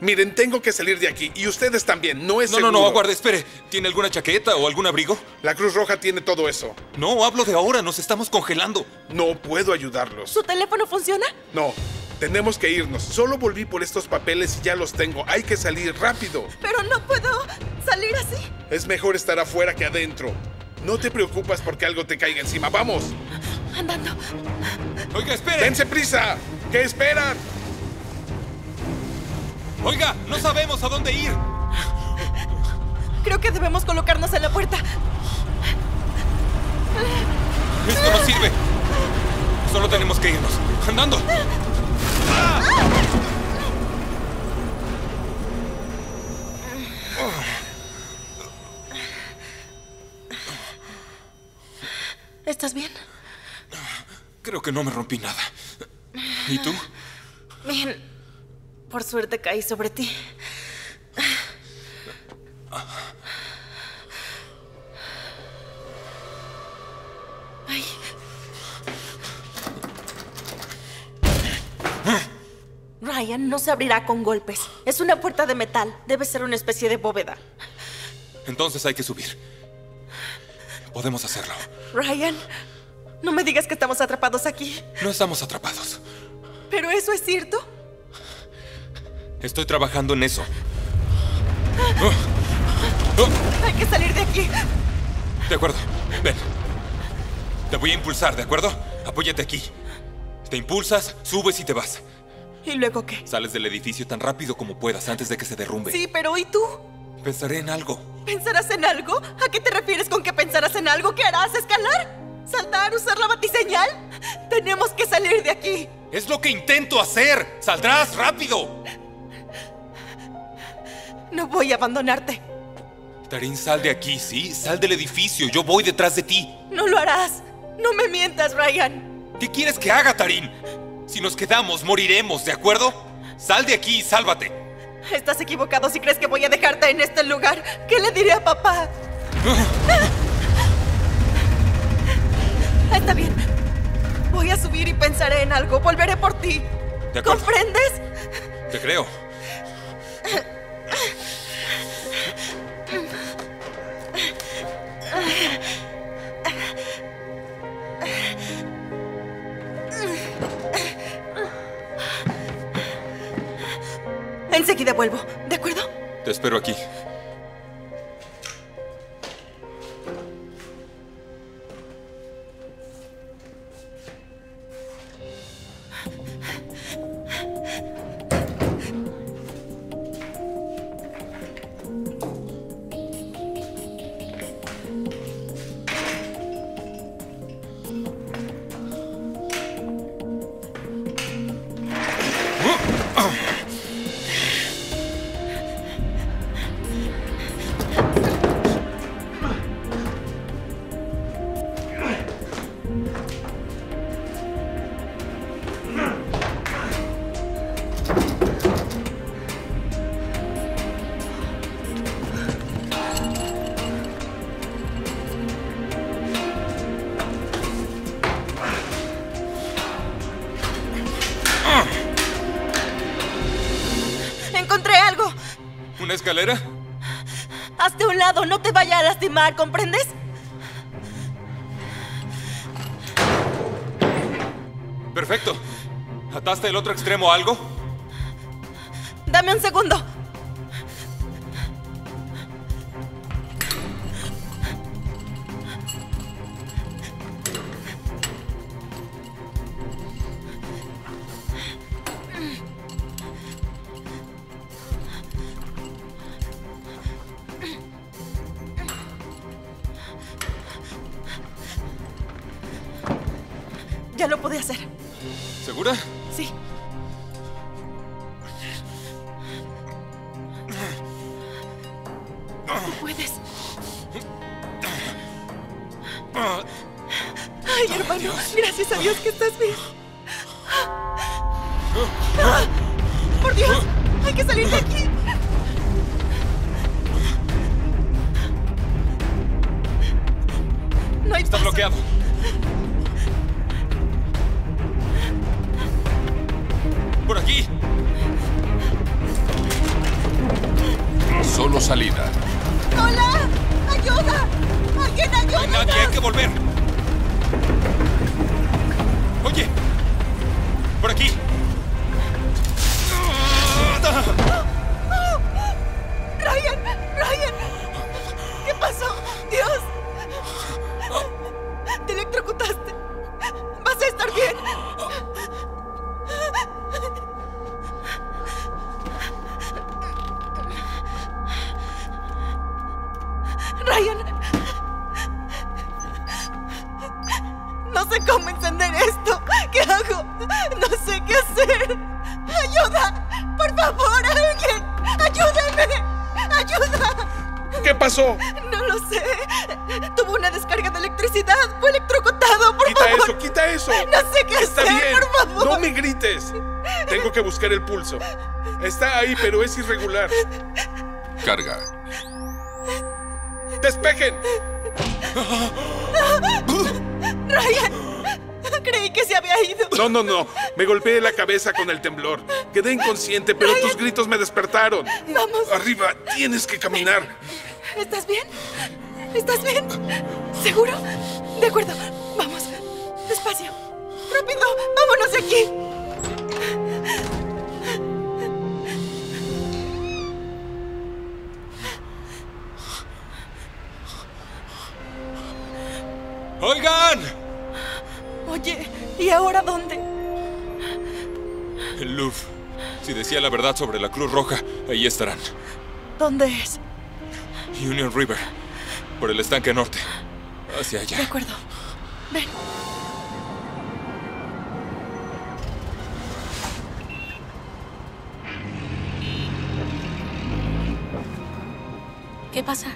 Miren, tengo que salir de aquí y ustedes también. No es No, no, seguro. no, aguarde, espere. ¿Tiene alguna chaqueta o algún abrigo? La Cruz Roja tiene todo eso. No, hablo de ahora. Nos estamos congelando. No puedo ayudarlos. ¿Su teléfono funciona? No, tenemos que irnos. Solo volví por estos papeles y ya los tengo. Hay que salir rápido. Pero no puedo salir así. Es mejor estar afuera que adentro. No te preocupas porque algo te caiga encima. ¡Vamos! Andando. Oiga, espere. ¡Dense prisa! ¿Qué esperan? Oiga, no sabemos a dónde ir. Creo que debemos colocarnos en la puerta. Esto no sirve. Solo tenemos que irnos. Andando. ¿Estás bien? Creo que no me rompí nada. ¿Y tú? Bien. Por suerte caí sobre ti. Ay. Ryan no se abrirá con golpes. Es una puerta de metal. Debe ser una especie de bóveda. Entonces hay que subir. Podemos hacerlo. Ryan, no me digas que estamos atrapados aquí. No estamos atrapados. ¿Pero eso es cierto? Estoy trabajando en eso. (gasps) Hay que salir de aquí. De acuerdo. Ven. Te voy a impulsar, ¿de acuerdo? Apóyate aquí. Te impulsas, subes y te vas. ¿Y luego qué? Sales del edificio tan rápido como puedas antes de que se derrumbe. Sí, pero ¿y tú? Pensaré en algo. ¿Pensarás en algo? ¿A qué te refieres con que pensarás en algo? ¿Qué harás? ¿Escalar? ¿Saltar? ¿Usar la batiseñal? Tenemos que salir de aquí. Es lo que intento hacer. Saldrás rápido. No voy a abandonarte. Tarín, sal de aquí, ¿sí? Sal del edificio. Yo voy detrás de ti. No lo harás. No me mientas, Ryan. ¿Qué quieres que haga, Tarín? Si nos quedamos, moriremos, ¿de acuerdo? Sal de aquí y sálvate. Estás equivocado si crees que voy a dejarte en este lugar. ¿Qué le diré a papá? Está bien. Voy a subir y pensaré en algo. Volveré por ti. ¿Comprendes? Te creo. Enseguida vuelvo. ¿De acuerdo? Te espero aquí. No te vaya a lastimar, ¿comprendes? Perfecto. ¿Ataste el otro extremo a algo? Dame un segundo. Que buscar el pulso. Está ahí, pero es irregular. Carga. ¡Despejen! Ryan. Creí que se había ido. No, no, no. Me golpeé la cabeza con el temblor. Quedé inconsciente, pero tus gritos me despertaron. Vamos. Arriba, tienes que caminar. ¿Estás bien? ¿Estás bien? ¿Seguro? De acuerdo. Vamos. Despacio. Rápido. Vámonos de aquí. ¡Oigan! Oye, ¿y ahora dónde? El Louvre. Si decía la verdad sobre la Cruz Roja, ahí estarán. ¿Dónde es? Union River. Por el estanque norte. Hacia De allá. acuerdo. Ven. ¿Qué pasa?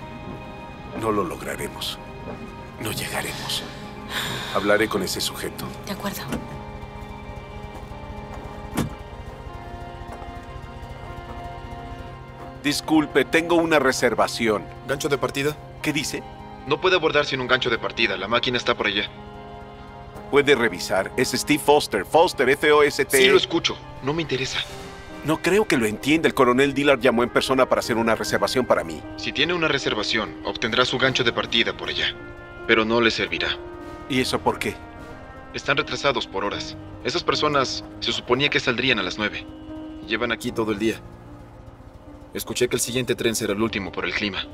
No lo lograremos. No llegaremos. Hablaré con ese sujeto. De acuerdo. Disculpe, tengo una reservación. ¿Gancho de partida? ¿Qué dice? No puede abordar sin un gancho de partida. La máquina está por allá. Puede revisar. Es Steve Foster. Foster, F-O-S-T. Sí, lo escucho. No me interesa. No creo que lo entienda. El coronel Dillard llamó en persona para hacer una reservación para mí. Si tiene una reservación, obtendrá su gancho de partida por allá. Pero no le servirá. ¿Y eso por qué? Están retrasados por horas. Esas personas se suponía que saldrían a las 9. Llevan aquí todo el día. Escuché que el siguiente tren será el último por el clima.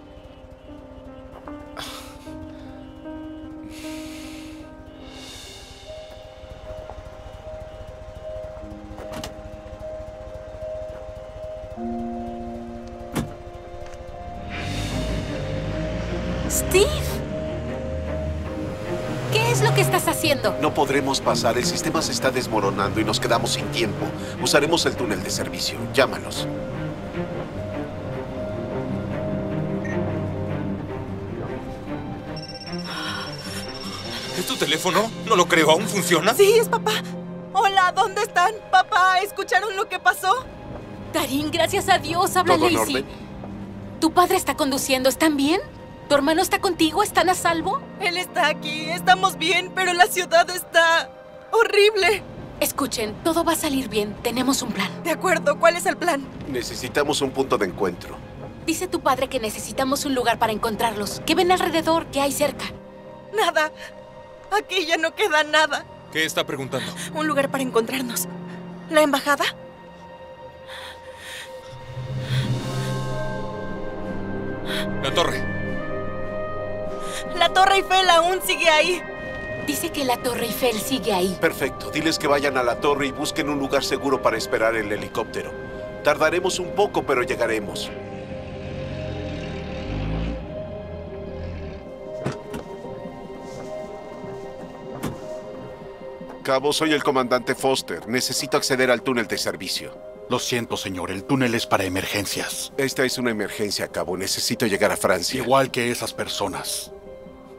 Steve. ¿Qué es lo que estás haciendo? No podremos pasar. El sistema se está desmoronando y nos quedamos sin tiempo. Usaremos el túnel de servicio. Llámalos. ¿Es tu teléfono? No lo creo. ¿Aún funciona? Sí, es papá. Hola, ¿dónde están? Papá, ¿escucharon lo que pasó? Darín, gracias a Dios, habla ¿Todo en Lacey. orden? ¿Tu padre está conduciendo? ¿Están bien? ¿Tu hermano está contigo? ¿Están a salvo? Él está aquí, estamos bien, pero la ciudad está horrible. Escuchen, todo va a salir bien. Tenemos un plan. De acuerdo, ¿cuál es el plan? Necesitamos un punto de encuentro. Dice tu padre que necesitamos un lugar para encontrarlos. ¿Qué ven alrededor? ¿Qué hay cerca? Nada. Aquí ya no queda nada. ¿Qué está preguntando? Un lugar para encontrarnos. ¿La embajada? La torre. La Torre Eiffel aún sigue ahí. Dice que la Torre Eiffel sigue ahí. Perfecto. Diles que vayan a la torre y busquen un lugar seguro para esperar el helicóptero. Tardaremos un poco, pero llegaremos. Cabo, soy el comandante Foster. Necesito acceder al túnel de servicio. Lo siento, señor. El túnel es para emergencias. Esta es una emergencia, Cabo. Necesito llegar a Francia. Igual que esas personas.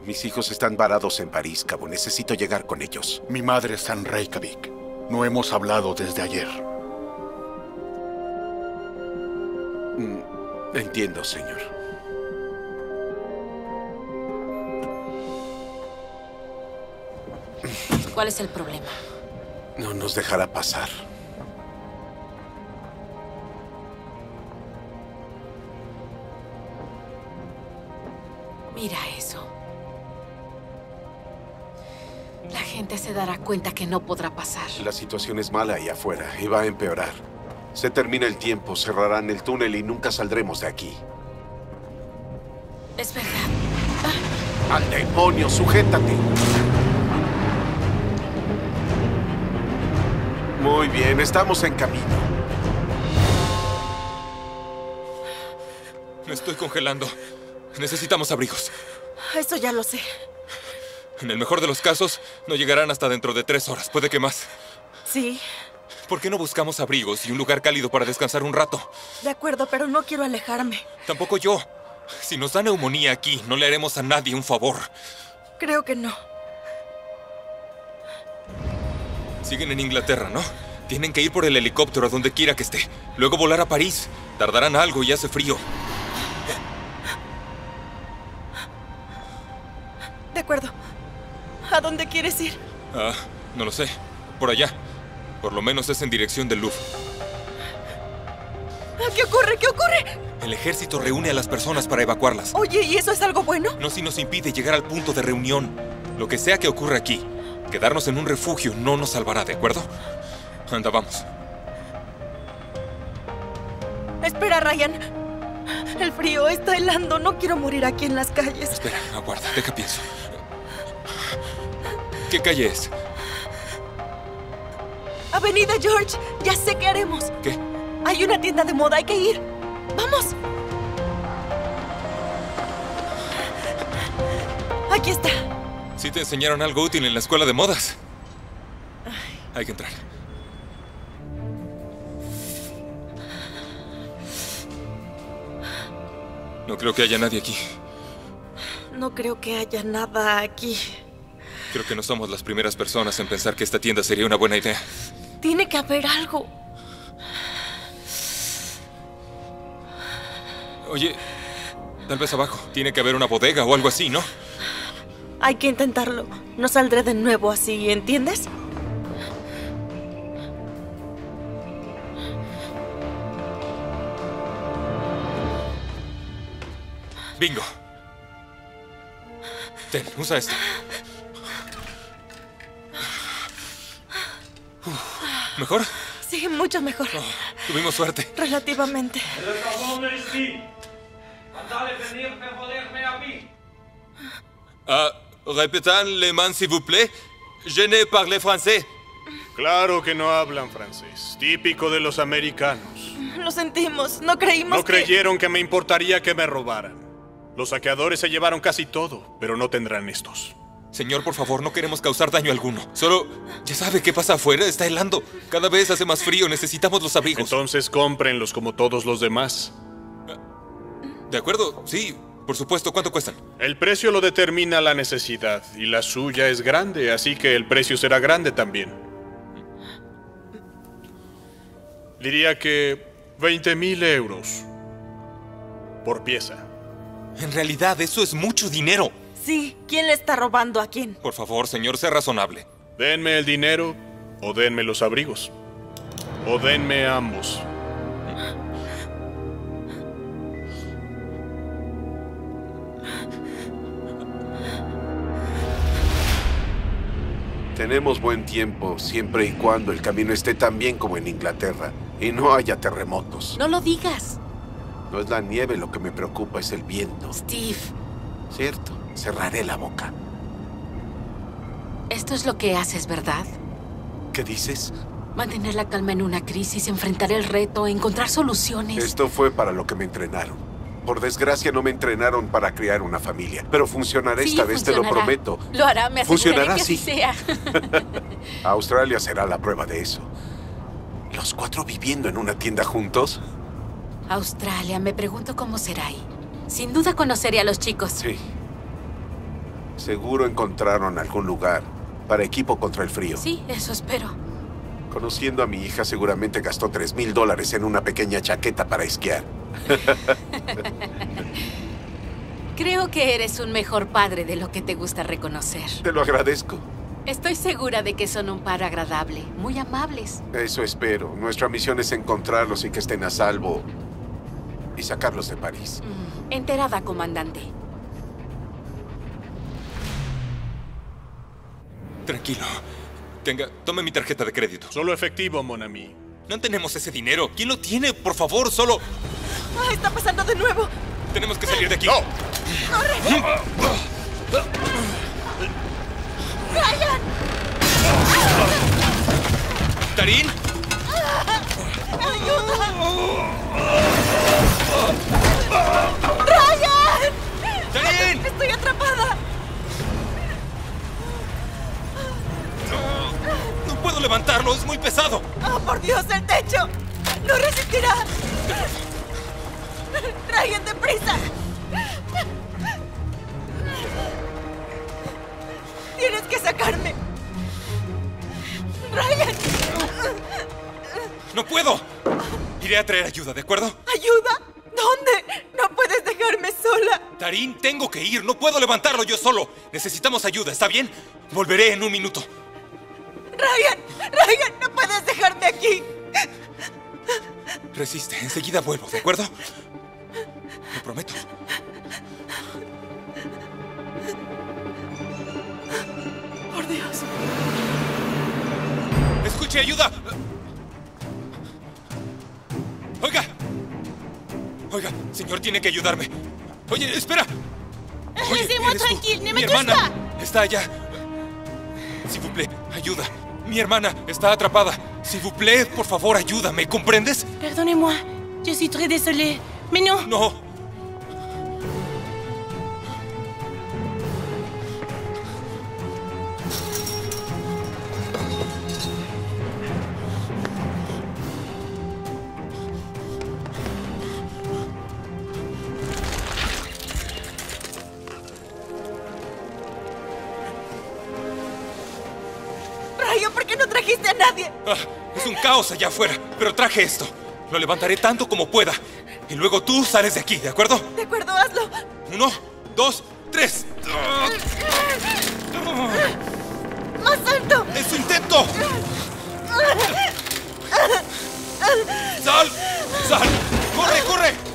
Mis hijos están varados en París, Cabo. Necesito llegar con ellos. Mi madre está en Reykjavik. No hemos hablado desde ayer. Mm, entiendo, señor. ¿Cuál es el problema? No nos dejará pasar. Mira eso. La gente se dará cuenta que no podrá pasar. La situación es mala ahí afuera y va a empeorar. Se termina el tiempo, cerrarán el túnel y nunca saldremos de aquí. Es verdad. ¡Al demonio! ¡Sujétate! Muy bien, estamos en camino. Me estoy congelando. Necesitamos abrigos. Eso ya lo sé. En el mejor de los casos, no llegarán hasta dentro de tres horas, puede que más. Sí, ¿Por qué no buscamos abrigos y un lugar cálido para descansar un rato? de acuerdo, pero no quiero alejarme. Tampoco yo. Si nos da neumonía aquí, no le haremos a nadie un favor. Creo que no. Siguen en Inglaterra, ¿no? Tienen que ir por el helicóptero a donde quiera que esté. Luego volar a París. Tardarán algo y hace frío. De acuerdo. ¿A dónde quieres ir? Ah, no lo sé. Por allá. Por lo menos es en dirección del Louvre. Ah, ¿Qué ocurre? ¿Qué ocurre? El ejército reúne a las personas para evacuarlas. Oye, ¿y eso es algo bueno? No si nos impide llegar al punto de reunión. Lo que sea que ocurra aquí, quedarnos en un refugio no nos salvará, ¿de acuerdo? Anda, vamos. Espera, Ryan. El frío está helando. No quiero morir aquí en las calles. Espera, aguarda, deja pienso. ¿Qué calle es? Avenida George. Ya sé qué haremos. ¿Qué? Hay una tienda de moda. Hay que ir. Vamos. Aquí está. ¿Sí te enseñaron algo útil en la escuela de modas? Hay que entrar. No creo que haya nadie aquí. No creo que haya nada aquí. Creo que no somos las primeras personas en pensar que esta tienda sería una buena idea. Tiene que haber algo. Oye, tal vez abajo. Tiene que haber una bodega o algo así, ¿no? Hay que intentarlo. No saldré de nuevo así, ¿entiendes? Bingo. Ten, usa esto. Uf, ¿Mejor? Sí, mucho mejor. Tuvimos suerte. Relativamente. Ah, répétez le man, s'il vous plaît. Je ne parle français. Claro que no hablan francés. Típico de los americanos. Lo sentimos. No creímos No que- creyeron que me importaría que me robaran. Los saqueadores se llevaron casi todo, pero no tendrán estos. Señor, por favor, no queremos causar daño alguno. Solo, ya sabe qué pasa afuera, está helando. Cada vez hace más frío, necesitamos los abrigos. Entonces cómprenlos como todos los demás. De acuerdo, sí, por supuesto. ¿Cuánto cuestan? El precio lo determina la necesidad, y la suya es grande, así que el precio será grande también. Diría que 20 mil euros por pieza. En realidad, eso es mucho dinero. Sí, ¿quién le está robando a quién? Por favor, señor, sea razonable. Denme el dinero o denme los abrigos. O denme ambos. Tenemos buen tiempo, siempre y cuando el camino esté tan bien como en Inglaterra y no haya terremotos. No lo digas. No es la nieve lo que me preocupa, es el viento. Steve. Cierto cerraré la boca. esto es lo que haces, ¿verdad? ¿Qué dices? Mantener la calma en una crisis, enfrentar el reto, encontrar soluciones. Esto fue para lo que me entrenaron. Por desgracia no me entrenaron para crear una familia, pero funcionará Sí, esta vez, te lo prometo. Lo hará, me Funcionará, que así sí. sea. (laughs) Australia será la prueba de eso. ¿Los cuatro viviendo en una tienda juntos? Australia, me pregunto cómo será ahí. Sin duda conoceré a los chicos. Sí. Seguro encontraron algún lugar para equipo contra el frío. Sí, eso espero. Conociendo a mi hija, seguramente gastó tres mil dólares en una pequeña chaqueta para esquiar. (laughs) Creo que eres un mejor padre de lo que te gusta reconocer. Te lo agradezco. Estoy segura de que son un par agradable, muy amables. Eso espero. Nuestra misión es encontrarlos y que estén a salvo. Y sacarlos de París. Enterada, comandante. Tranquilo. Tenga, tome mi tarjeta de crédito. Solo efectivo, Monami. No tenemos ese dinero. ¿Quién lo tiene? Por favor, solo. ¡Ah, está pasando de nuevo! Tenemos que salir de aquí. ¡Ryan! ¿Tarín? ¡Ryan! ¡Tarín! ¡Estoy atrapada! Puedo levantarlo, es muy pesado. ¡Oh, por Dios, el techo! ¡No resistirá! ¡Ryan, deprisa! ¡Tienes que sacarme! ¡Ryan! ¡No puedo! Iré a traer ayuda, ¿de acuerdo? ¿Ayuda? ¿Dónde? No puedes dejarme sola. Tarín, tengo que ir. No puedo levantarlo yo solo. Necesitamos ayuda, ¿está bien? Volveré en un minuto. Ryan, Ryan, no puedes dejarme aquí. Resiste, enseguida vuelvo, ¿de acuerdo? Lo prometo. Por Dios. ¡Escuche, ayuda! Oiga. Oiga, señor, tiene que ayudarme. Oye, espera. Oye, Laissez-moi eres tú. tranquille, ne me Mi hermana está allá. Vous plaît, ayuda. Mi hermana está atrapada. S'il vous plaît, por favor, ayúdame. ¿Comprendes? Perdonnez-moi, je suis très désolée. Mais non. No. ¿Por qué no trajiste a nadie? Ah, es un caos allá afuera, pero traje esto. Lo levantaré tanto como pueda. Y luego tú sales de aquí, ¿de acuerdo? De acuerdo, hazlo. Uno, dos, tres. ¡Más alto! ¡Es su intento! ¡Sal! ¡Sal! ¡Corre, corre!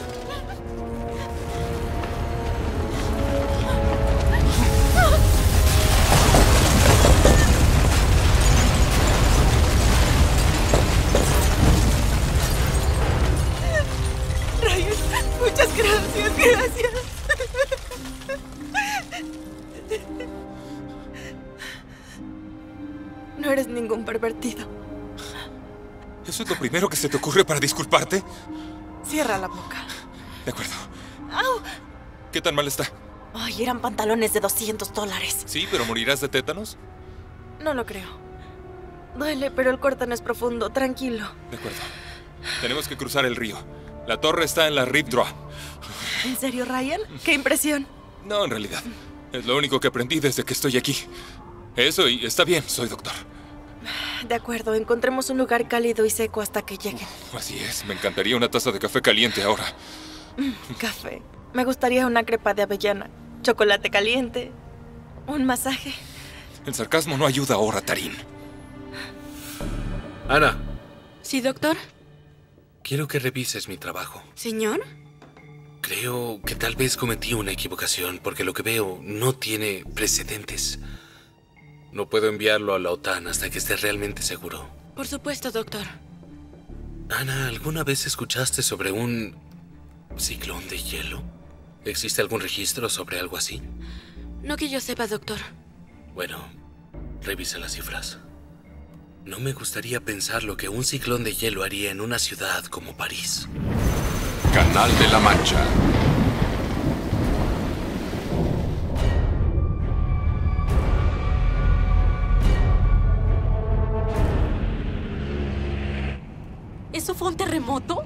Pervertido. ¿Eso es lo primero que se te ocurre para disculparte? Cierra la boca. De acuerdo. ¡Au! ¿Qué tan mal está? Ay, eran pantalones de 200 dólares. Sí, pero morirás de tétanos. No lo creo. Duele, pero el corte no es profundo. Tranquilo. De acuerdo. Tenemos que cruzar el río. La torre está en la Rip Draw. ¿En serio, Ryan? ¡Qué impresión! No, en realidad. Es lo único que aprendí desde que estoy aquí. Eso y está bien, soy doctor. De acuerdo, encontremos un lugar cálido y seco hasta que lleguen. Así es, me encantaría una taza de café caliente ahora. Mm, Café. Me gustaría una crepa de avellana, chocolate caliente, un masaje. El sarcasmo no ayuda ahora, Tarín. Ana, ¿Sí, doctor? quiero que revises mi trabajo. ¿Señor? Creo que tal vez cometí una equivocación porque lo que veo no tiene precedentes. No puedo enviarlo a la OTAN hasta que esté realmente seguro. Por supuesto, doctor. Ana, ¿alguna vez escuchaste sobre un ciclón de hielo? ¿Existe algún registro sobre algo así? No que yo sepa, doctor. Bueno, revisa las cifras. No me gustaría pensar lo que un ciclón de hielo haría en una ciudad como París. Canal de la Mancha. Fue un terremoto?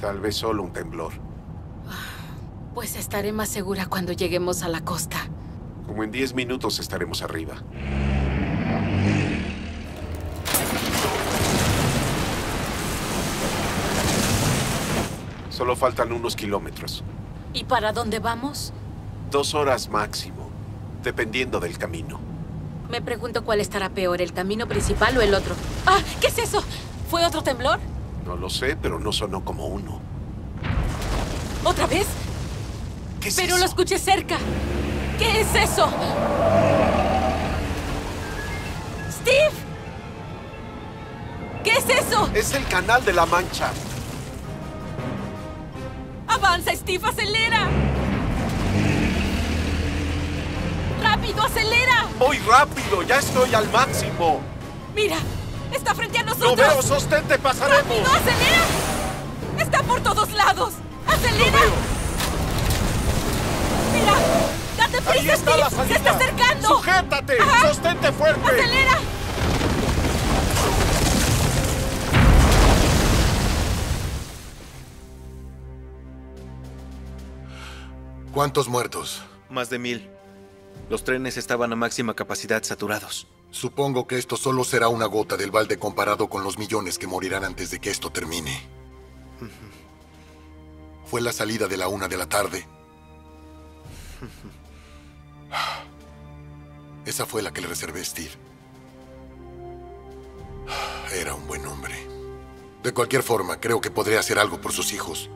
Tal vez solo un temblor. Pues estaré más segura cuando lleguemos a la costa. Como en 10 minutos estaremos arriba. Solo faltan unos kilómetros. ¿Y para dónde vamos? Dos horas máximo, dependiendo del camino. Me pregunto cuál estará peor, el camino principal o el otro. ¡Ah! ¿Qué es eso? ¿Fue otro temblor? No lo sé, pero no sonó como uno. ¿Otra vez? ¿Qué es Pero eso? lo escuché cerca. ¿Qué es eso? ¡Steve! ¿Qué es eso? Es el canal de la Mancha. ¡Avanza, Steve! ¡Acelera! ¡Rápido, acelera! ¡Voy rápido! ¡Ya estoy al máximo! ¡Mira! ¡Está frente a nosotros! ¡Lo veo! ¡Sostente! ¡Pasaremos! ¡Rápido, acelera! ¡Está por todos lados! ¡Acelera! ¡Mira! ¡Date ¡Ahí prisa, está la salida! ¡Se está acercando! ¡Sujétate! Ajá. ¡Sostente fuerte! ¡Acelera! ¿Cuántos muertos? Más de mil. Los trenes estaban a máxima capacidad saturados. Supongo que esto solo será una gota del balde comparado con los millones que morirán antes de que esto termine. Fue la salida de la una de la tarde. Esa fue la que le reservé a Steve. Era un buen hombre. De cualquier forma, creo que podré hacer algo por sus hijos.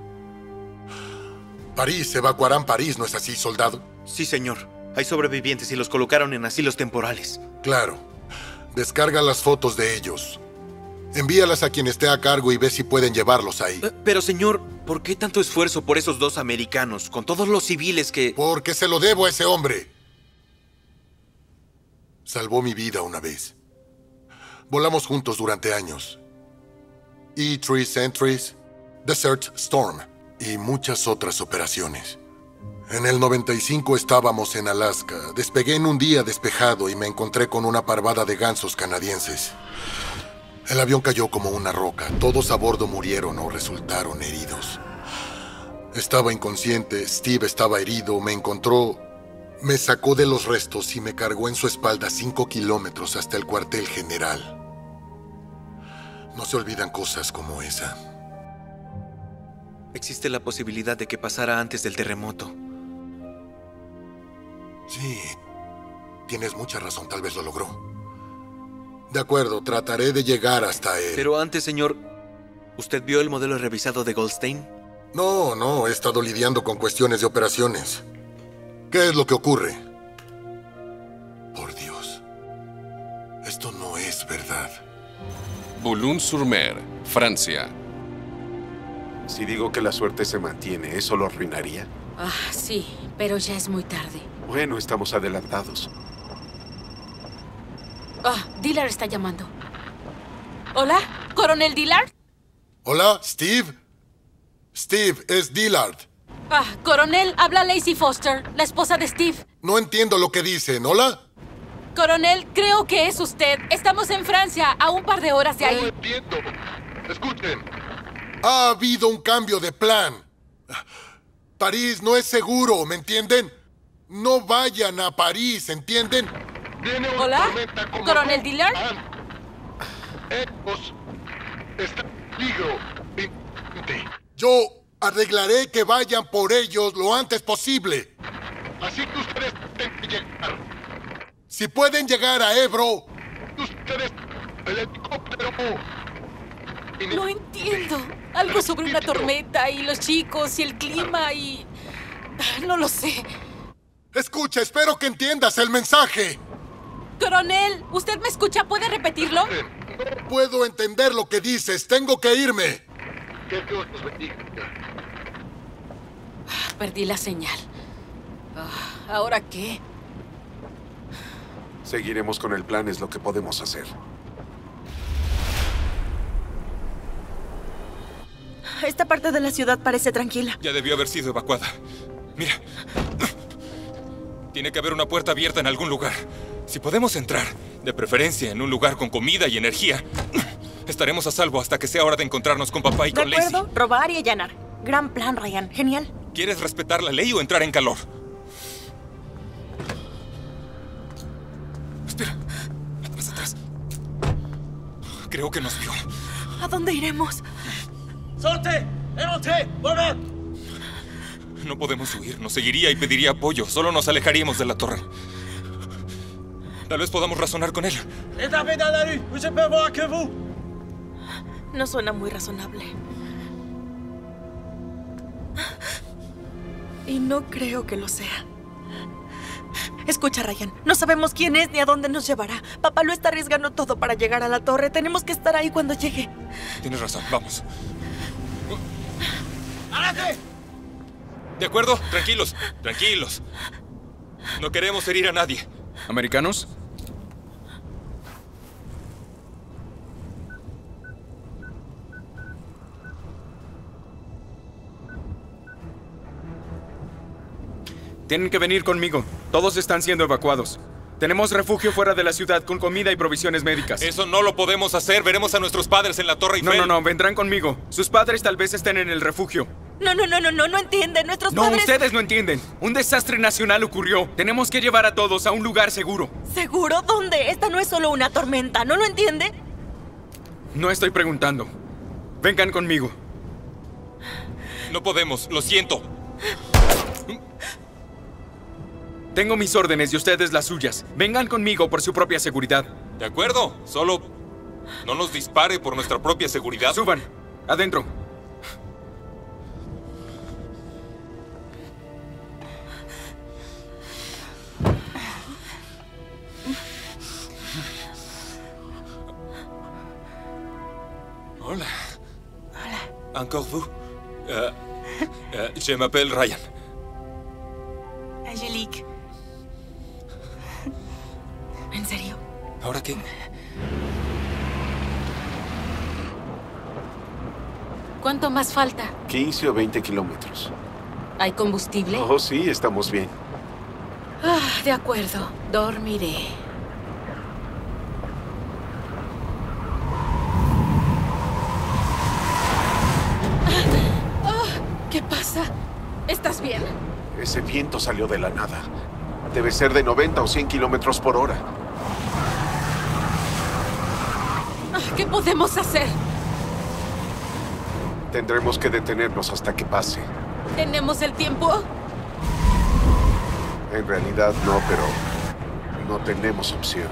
París, evacuarán París, ¿no es así, soldado? Sí, señor. Hay sobrevivientes y los colocaron en asilos temporales. Claro. Descarga las fotos de ellos. Envíalas a quien esté a cargo y ve si pueden llevarlos ahí. Eh, Pero, señor, ¿por qué tanto esfuerzo por esos dos americanos, con todos los civiles que... Porque se lo debo a ese hombre. Salvó mi vida una vez. Volamos juntos durante años. E-3 Sentries, Desert Storm y muchas otras operaciones. En el 95 estábamos en Alaska. Despegué en un día despejado y me encontré con una parvada de gansos canadienses. El avión cayó como una roca. Todos a bordo murieron o resultaron heridos. Estaba inconsciente, Steve estaba herido, me encontró, me sacó de los restos y me cargó en su espalda cinco kilómetros hasta el cuartel general. No se olvidan cosas como esa. Existe la posibilidad de que pasara antes del terremoto. Sí, tienes mucha razón, tal vez lo logró. De acuerdo, trataré de llegar hasta él. Pero antes, señor, ¿usted vio el modelo revisado de Goldstein? No, no, he estado lidiando con cuestiones de operaciones. ¿Qué es lo que ocurre? Por Dios. Esto no es verdad. Boulogne-sur-Mer, Francia. Si digo que la suerte se mantiene, ¿eso lo arruinaría? Ah, sí, pero ya es muy tarde. Bueno, estamos adelantados. Ah, Dillard está llamando. ¿Hola? ¿Coronel Dillard? Hola, Steve. Steve, es Dillard. Ah, coronel, habla Lacey Foster, la esposa de Steve. No entiendo lo que dicen. ¿Hola? Coronel, creo que es usted. Estamos en Francia, a un par de horas de ahí. entiendo. Escuchen. Ha habido un cambio de plan. París no es seguro, ¿me entienden? No vayan a París, ¿entienden? ¿Hola? ¿Coronel Dillard? Está en peligro. Yo arreglaré que vayan por ellos lo antes posible. Así que ustedes tienen que llegar. Si pueden llegar a Ebro, ustedes el helicóptero. No entiendo. Algo sobre una tormenta y los chicos y el clima y... No lo sé. Escucha, espero que entiendas el mensaje. Coronel, ¿usted me escucha? ¿Puede repetirlo? Puedo entender lo que dices. Tengo que irme. Que Dios nos bendiga. Perdí la señal. Ah, ¿Ahora qué? Seguiremos con el plan, es lo que podemos hacer. Esta parte de la ciudad parece tranquila. Ya debió haber sido evacuada. Mira. Tiene que haber una puerta abierta en algún lugar. Si podemos entrar, de preferencia en un lugar con comida y energía, estaremos a salvo hasta que sea hora de encontrarnos con papá y ¿De con Lacey. acuerdo? Robar y allanar. Gran plan, Ryan. Genial. ¿Quieres respetar la ley o entrar en calor? Espera. Atrás, atrás. Creo que nos vio. ¿A dónde iremos? ¡Solte! ¡Erote! ¡Volver! No podemos huir. Nos seguiría y pediría apoyo. Solo nos alejaríamos de la torre. Tal vez podamos razonar con él. No suena muy razonable. Y no creo que lo sea. Escucha, Ryan. No sabemos quién es ni a dónde nos llevará. Papá lo está arriesgando todo para llegar a la torre. Tenemos que estar ahí cuando llegue. Tienes razón. Vamos. De acuerdo, tranquilos, tranquilos. No queremos herir a nadie. ¿Americanos? Tienen que venir conmigo. Todos están siendo evacuados. Tenemos refugio fuera de la ciudad con comida y provisiones médicas. Eso no lo podemos hacer. Veremos a nuestros padres en la Torre No, Eiffel. no, no, vendrán conmigo. Sus padres tal vez estén en el refugio. No, no, no, no, no, no entiende. Nuestros No, padres. ustedes no entienden. Un desastre nacional ocurrió. Tenemos que llevar a todos a un lugar seguro. ¿Seguro? ¿Dónde? Esta no es solo una tormenta. ¿No lo entiende? No estoy preguntando. Vengan conmigo. No podemos, lo siento. Tengo mis órdenes y ustedes las suyas. Vengan conmigo por su propia seguridad. De acuerdo, solo no nos dispare por nuestra propia seguridad. Suban, adentro. Encore vous? Euh, euh, je m'appelle Ryan. Angelique. ¿En serio? ¿Ahora qué? ¿Cuánto más falta? 15 o 20 kilómetros. ¿Hay combustible? Oh, sí, estamos bien. Ah, de acuerdo. Dormiré. ¿Qué pasa? ¿Estás bien? Ese viento salió de la nada. Debe ser de 90 o 100 kilómetros por hora. Ah, ¿Qué podemos hacer? Tendremos que detenernos hasta que pase. ¿Tenemos el tiempo? En realidad no, pero no tenemos opción.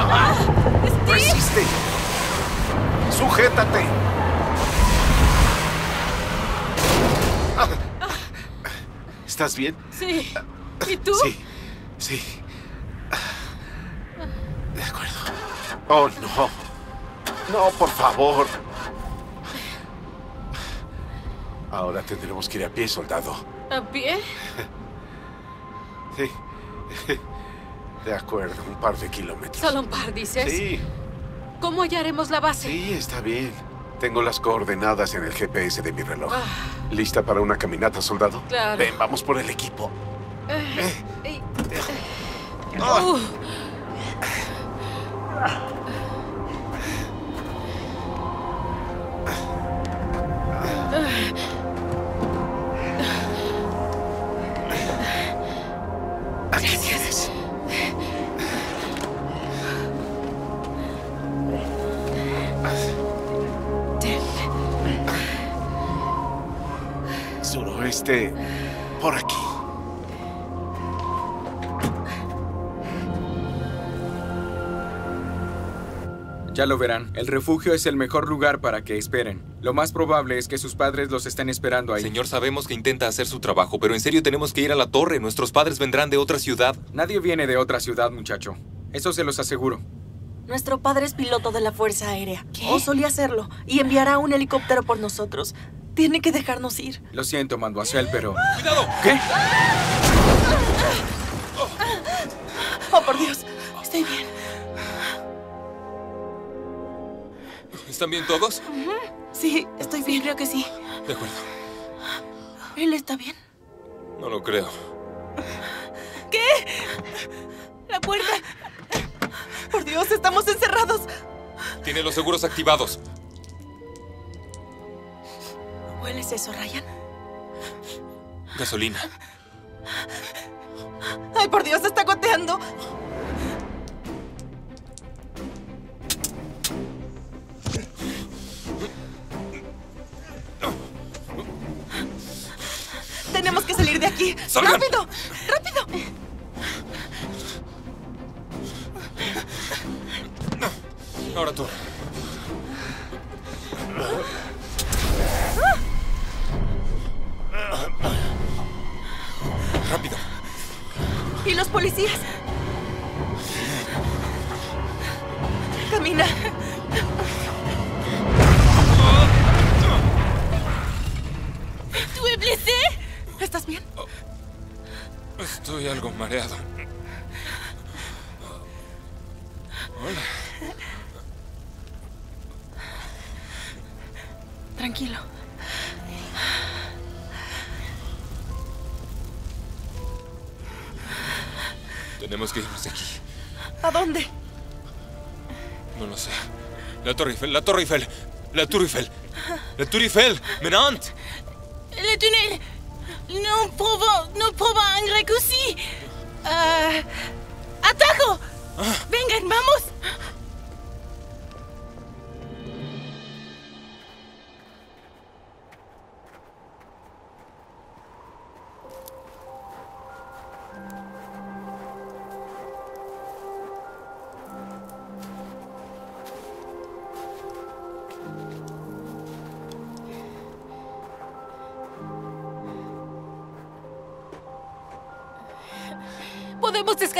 ¡Ah! ¡Resiste! ¡Sujétate! Ah. ¿Estás bien? Sí. ¿Y tú? Sí, sí. De acuerdo. Oh, no. No, por favor. Ahora tendremos que ir a pie, soldado. ¿A pie? Sí. De acuerdo, un par de kilómetros. Solo un par, dices. Sí, ¿Cómo hallaremos la base? sí, está bien. Tengo las coordenadas en el GPS de mi reloj. Ah, ¿Lista para una caminata, soldado? Claro. Ven, vamos por el equipo. eh, eh, Ah. uh. Por aquí. Ya lo verán. El refugio es el mejor lugar para que esperen. Lo más probable es que sus padres los estén esperando ahí. Señor, sabemos que intenta hacer su trabajo, pero en serio tenemos que ir a la torre. Nuestros padres vendrán de otra ciudad. Nadie viene de otra ciudad, muchacho. Eso se los aseguro. Nuestro padre es piloto de la Fuerza Aérea. O solía hacerlo. Y enviará un helicóptero por nosotros. Tiene que dejarnos ir. Lo siento, Manduacel, pero... ¡Cuidado! ¿Qué? Oh, por Dios. Estoy bien. ¿Están bien todos? Sí, estoy bien, creo que sí. De acuerdo. ¿Él está bien? No lo creo. ¿Qué? La puerta. Por Dios, estamos encerrados. Tiene los seguros activados. ¿Hueles eso, Ryan? Gasolina. Ay, por Dios, está goteando. Tenemos que salir de aquí. ¡Salgan! ¡Rápido! ¡Rápido! Ahora tú. Rápido. ¿Y los policías? Camina. ¿Tú es blessé? ¿Estás bien? Estoy algo mareado. Hola. Tranquilo. Tenemos que irnos de aquí. ¿A dónde? No lo sé. La Torre Eiffel, la Torre Eiffel, la Tour Eiffel, la Tour Eiffel, Menant. Le tunnel. No puedo, no puedo un raccourci. Ah,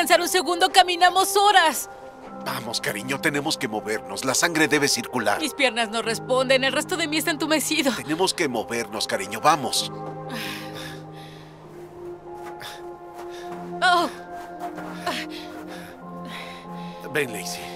descansar un segundo, caminamos horas. Vamos, cariño, tenemos que movernos. La sangre debe circular. Mis piernas no responden, el resto de mí está entumecido. Tenemos que movernos, cariño. Vamos. Oh, Ven, Lacey.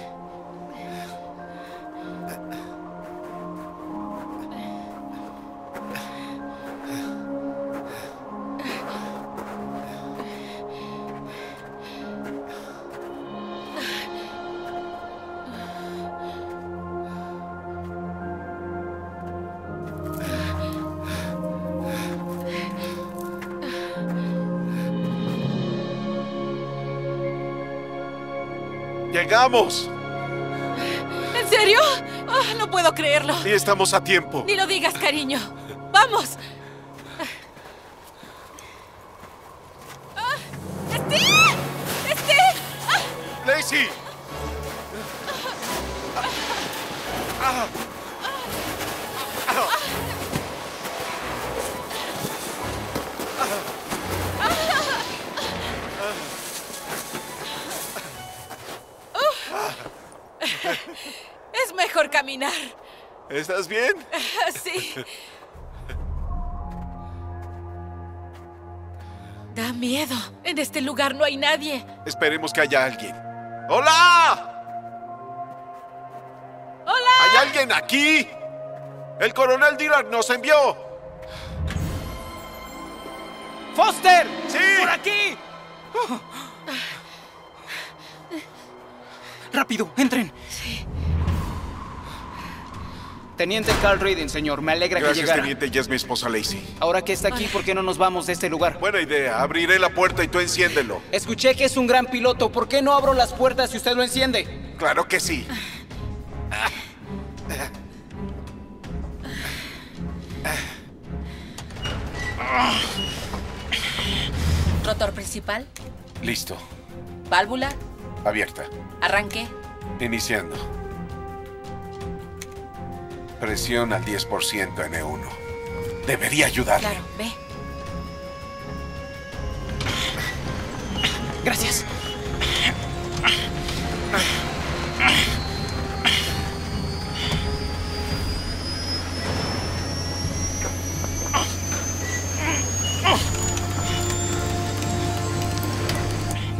¡Llegamos! ¿En serio? Ah, no puedo creerlo. Y estamos a tiempo. Ni lo digas, cariño. ¡Vamos! Lugar no hay nadie. Esperemos que haya alguien. ¡Hola! ¡Hola! ¿Hay alguien aquí? El coronel Dillard nos envió. ¡Foster! ¡Sí! ¡Por aquí! Rápido, entren. Teniente Carl Reading, señor. Me alegra que Gracias, llegara. teniente. Ya es mi esposa Lacey. Ahora que está aquí, ¿por qué no nos vamos de este lugar? Buena idea. Abriré la puerta y tú enciéndelo. Escuché que es un gran piloto. ¿Por qué no abro las puertas si usted lo enciende? Claro que sí. Rotor principal, Listo. válvula, Abierta. arranque. Iniciando. Presión al 10% N1. Debería ayudarle. Claro, ve. Gracias.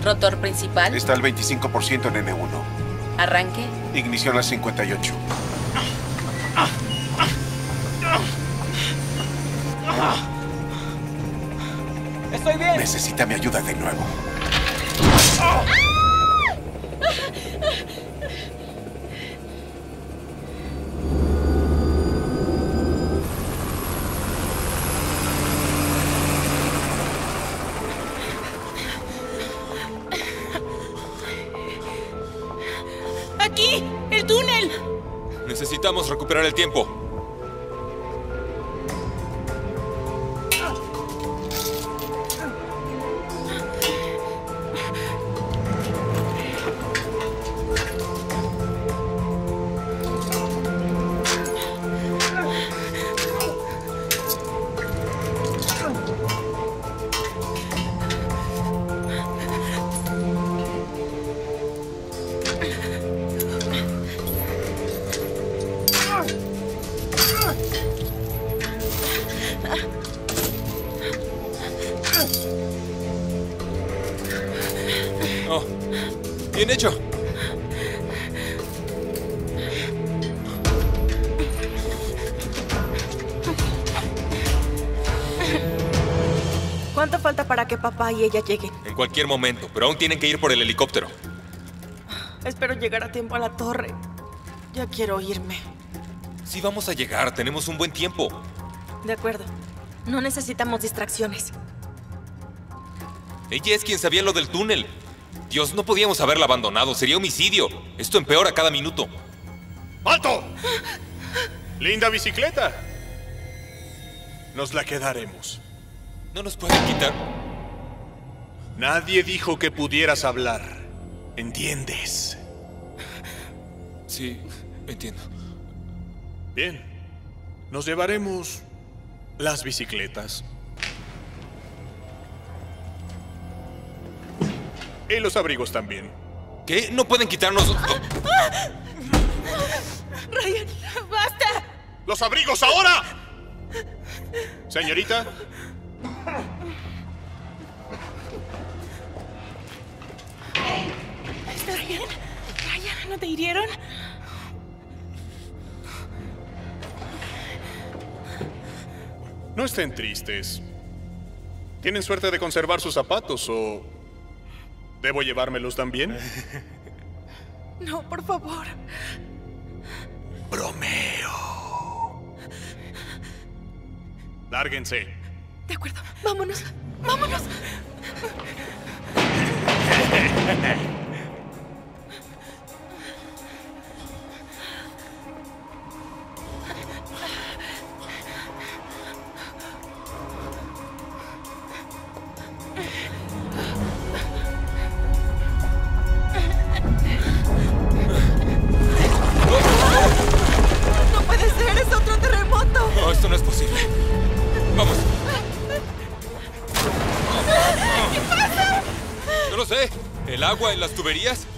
Rotor principal. Está al 25% en N1. Arranque. Ignición al 58. Necesita mi ayuda de nuevo. ¡Aquí! ¡El túnel! Necesitamos recuperar el tiempo. Y ella lleguen? En cualquier momento, pero aún tienen que ir por el helicóptero. Espero llegar a tiempo a la torre. Ya quiero irme. Sí vamos a llegar, tenemos un buen tiempo. De acuerdo. No necesitamos distracciones. Ella es quien sabía lo del túnel. Dios, no podíamos haberla abandonado, sería homicidio. Esto empeora cada minuto. ¡Alto! Linda bicicleta. Nos la quedaremos. No nos pueden quitar. Nadie dijo que pudieras hablar. ¿Entiendes? Sí, entiendo. Bien. Nos llevaremos las bicicletas. Y los abrigos también. ¿Qué? No pueden quitarnos. (gasps) Ryan, basta. ¡Los abrigos ahora! Señorita, ¿no te hirieron? no estén tristes. ¿Tienen suerte de conservar sus zapatos o... ¿Debo llevármelos también? (laughs) No, por favor. Bromeo. Lárguense. De acuerdo, vámonos. Vámonos. (laughs) tuberías?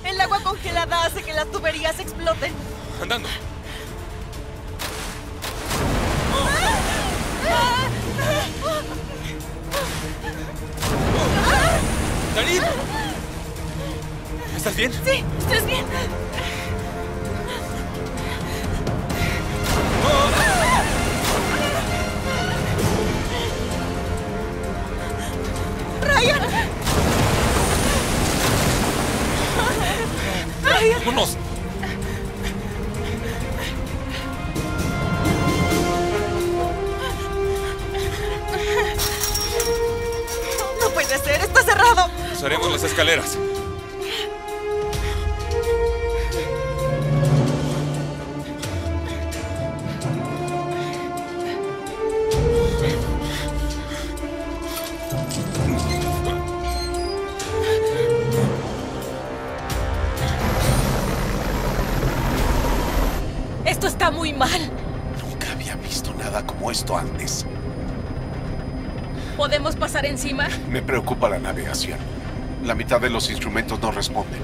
Los instrumentos no responden.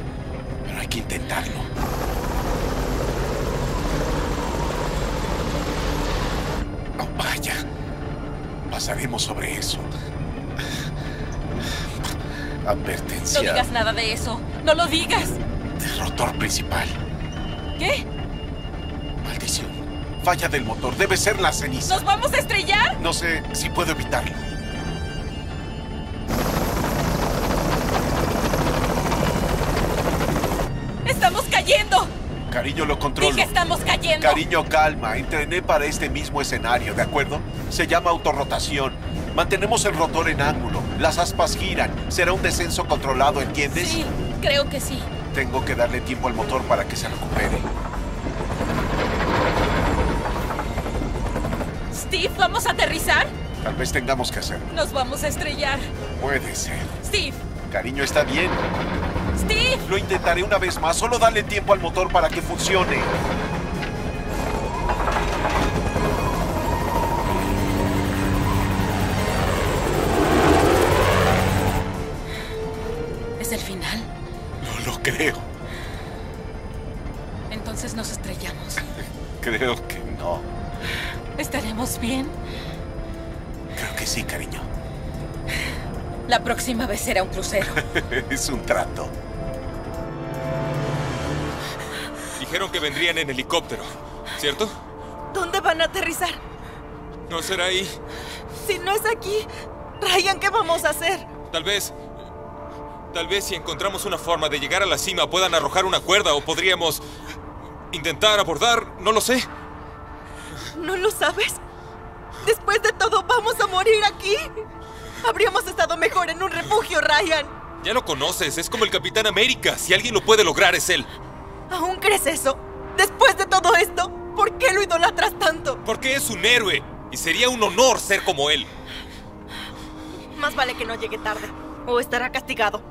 Pero hay que intentarlo. Oh, vaya. Pasaremos sobre eso. No Advertencia. digas nada de eso. No lo digas. Rotor principal. ¿Qué? Maldición. Falla del motor. Debe ser la ceniza. ¿Nos vamos a estrellar? No sé si puedo evitarlo. Cariño, lo controlo. Dije estamos cayendo. Cariño, calma. Entrené para este mismo escenario, ¿de acuerdo? Se llama autorrotación. Mantenemos el rotor en ángulo. Las aspas giran. Será un descenso controlado, ¿entiendes? Sí, creo que sí. Tengo que darle tiempo al motor para que se recupere. Steve, ¿vamos a aterrizar? Tal vez tengamos que hacerlo. Nos vamos a estrellar. Puede ser. Steve, Cariño, está bien. Lo intentaré una vez más. Solo dale tiempo al motor para que funcione. Próxima vez será un crucero. (laughs) es un trato. Dijeron que vendrían en helicóptero, ¿cierto? ¿Dónde van a aterrizar? ¿No será ahí? Si no es aquí, Ryan, ¿qué vamos a hacer? Tal vez... Tal vez si encontramos una forma de llegar a la cima puedan arrojar una cuerda o podríamos... Intentar abordar, no lo sé. ¿No lo sabes? Después de todo, ¿vamos a morir aquí? Habríamos estado mejor en un refugio, Ryan. Ya lo conoces, es como el Capitán América. Si alguien lo puede lograr es él. ¿Aún crees eso? Después de todo esto, ¿por qué lo idolatras tanto? Porque es un héroe y sería un honor ser como él. Más vale que no llegue tarde, o estará castigado.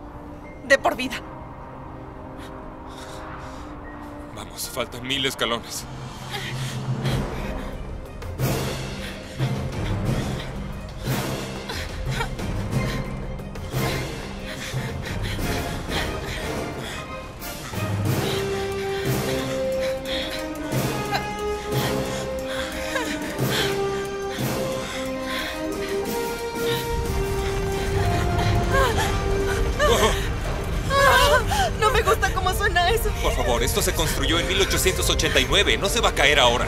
De por vida. Vamos, faltan mil escalones. Cómo suena eso. Por favor, esto se construyó en 1889. No se va a caer ahora.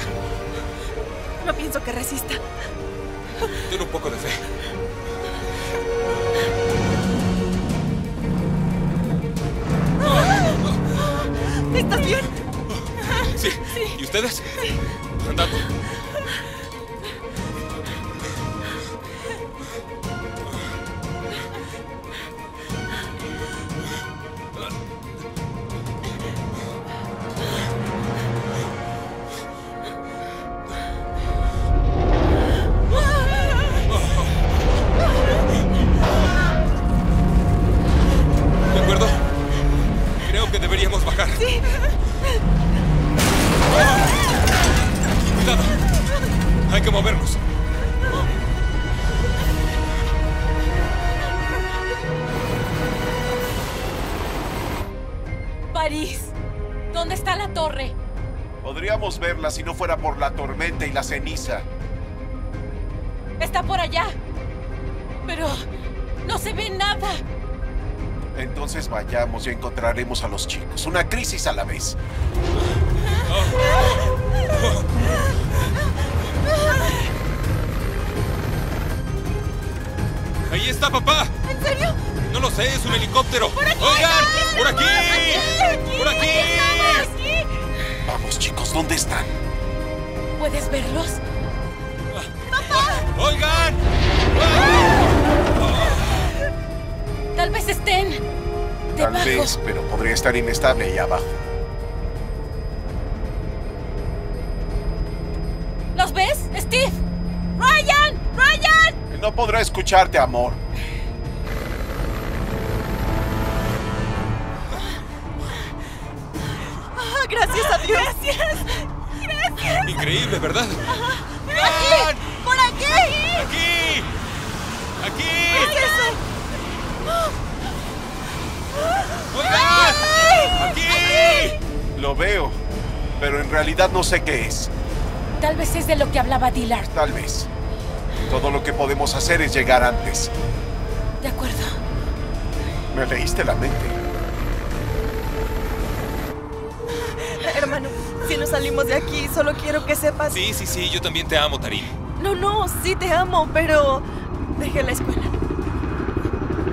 No pienso que resista. Ten un poco de fe. ¿Estás bien? Sí. ¿Y ustedes? Andando. Ceniza. Está por allá. Pero no se ve nada. Entonces vayamos y encontraremos a los chicos. Una crisis a la vez. Estar inestable ahí abajo. ¿Los ves, Steve? ¡Ryan! ¡Ryan! No podrá escucharte, amor. Sé qué es. Tal vez es de lo que hablaba Dillard. Tal vez. Todo lo que podemos hacer es llegar antes. De acuerdo. Me leíste la mente. Hermano, si nos salimos de aquí, solo quiero que sepas. Sí, sí, sí, yo también te amo, Tarín. No, no, sí te amo, pero dejé la escuela.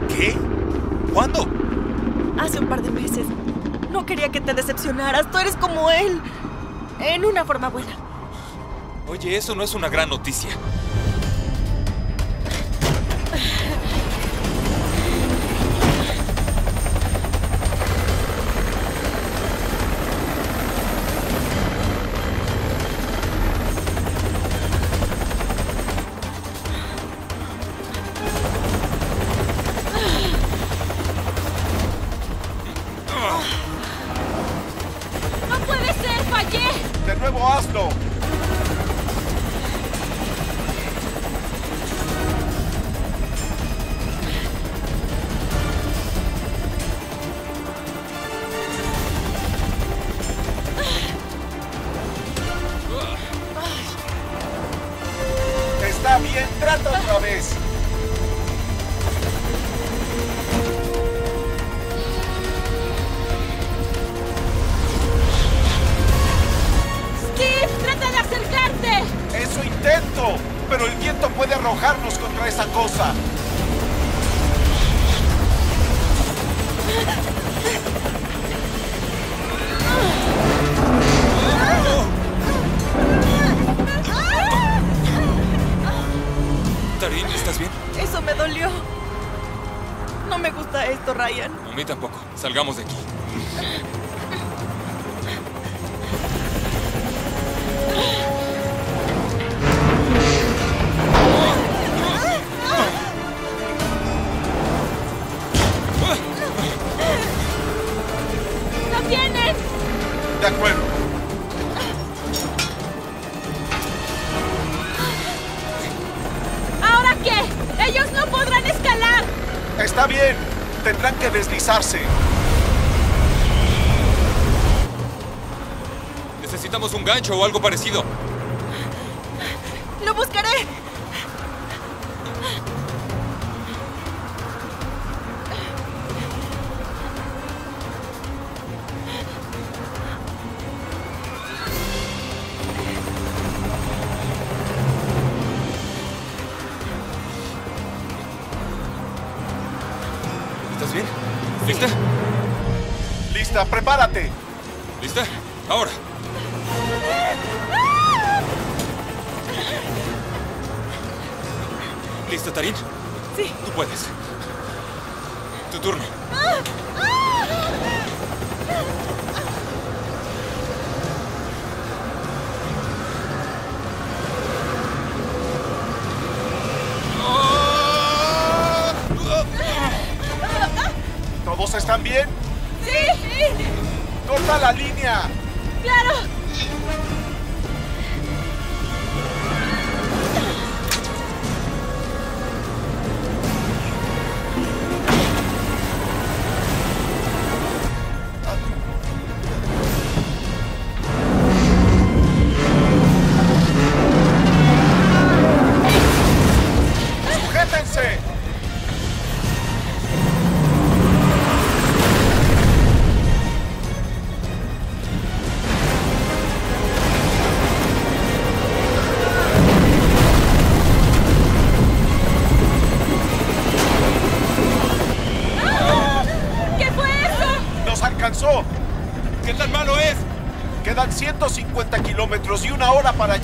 ¿Qué? ¿Cuándo? Hace un par de meses. No quería que te decepcionaras. Tú eres como él. En una forma buena. Oye, eso no es una gran noticia. Deslizarse. Necesitamos un gancho o algo parecido. Línea! ¡Claro!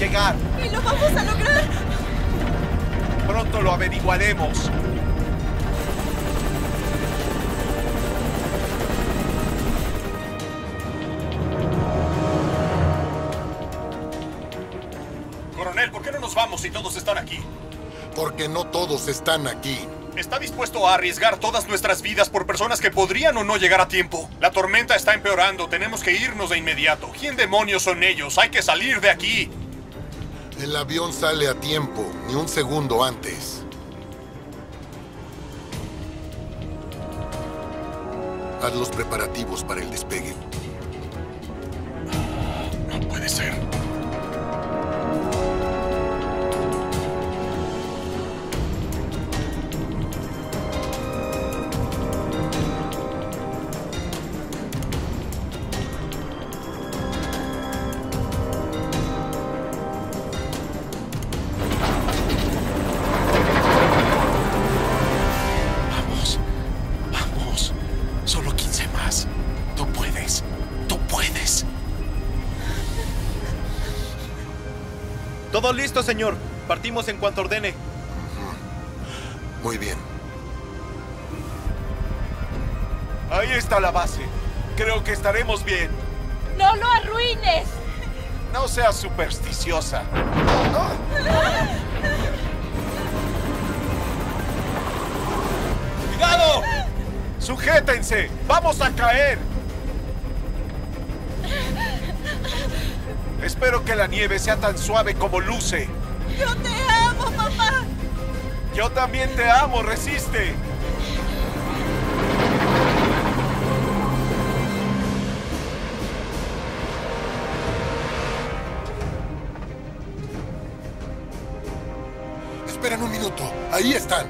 Llegar. ¡Y lo vamos a lograr! Pronto lo averiguaremos. Coronel, ¿por qué no nos vamos si todos están aquí? Porque no todos están aquí. ¿Está dispuesto a arriesgar todas nuestras vidas por personas que podrían o no llegar a tiempo? La tormenta está empeorando, tenemos que irnos de inmediato. ¿Quién demonios son ellos? Hay que salir de aquí. El avión sale a tiempo, ni un segundo antes. Haz los preparativos para el despegue. No puede ser. Señor. Partimos en cuanto ordene. Muy bien. Ahí está la base. Creo que estaremos bien. ¡No lo arruines! No seas supersticiosa. ¡Cuidado! ¡Sujétense! ¡Vamos a caer! Espero que la nieve sea tan suave como luce. ¡Yo te amo, mamá! Yo también te amo, resiste. Esperen un minuto. Ahí están.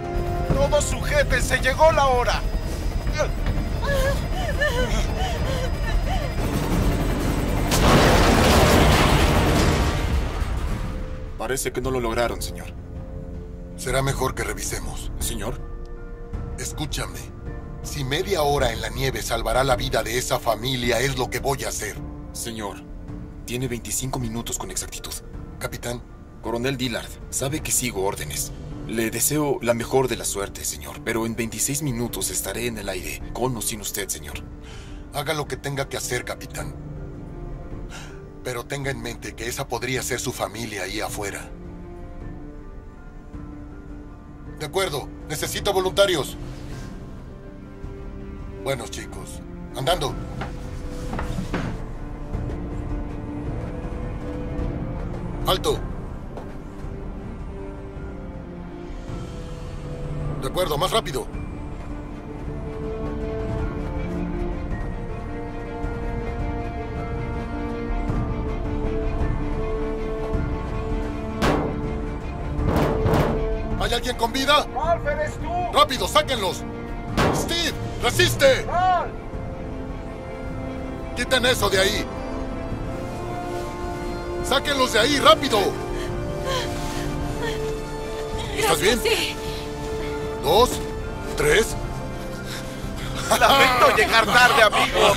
Todos sujétense, llegó la hora. Parece que no lo lograron, señor. Será mejor que revisemos. Señor. Escúchame. Si media hora en la nieve salvará la vida de esa familia, es lo que voy a hacer. Señor, tiene 25 minutos con exactitud. Capitán. Coronel Dillard, sabe que sigo órdenes. Le deseo la mejor de la suerte, señor, pero en 26 minutos estaré en el aire, con o sin usted, señor. Haga lo que tenga que hacer, capitán. Pero tenga en mente que esa podría ser su familia ahí afuera. De acuerdo, necesito voluntarios. Buenos chicos. Andando. Alto. De acuerdo, más rápido. Alguien con vida? ¡Ralph, eres tú! ¡Rápido, sáquenlos! ¡Steve! ¡Resiste! ¡Quiten eso de ahí! ¡Sáquenlos de ahí, rápido! ¿Estás bien? Sí. Dos, tres. Lamento (laughs) llegar tarde, amigo.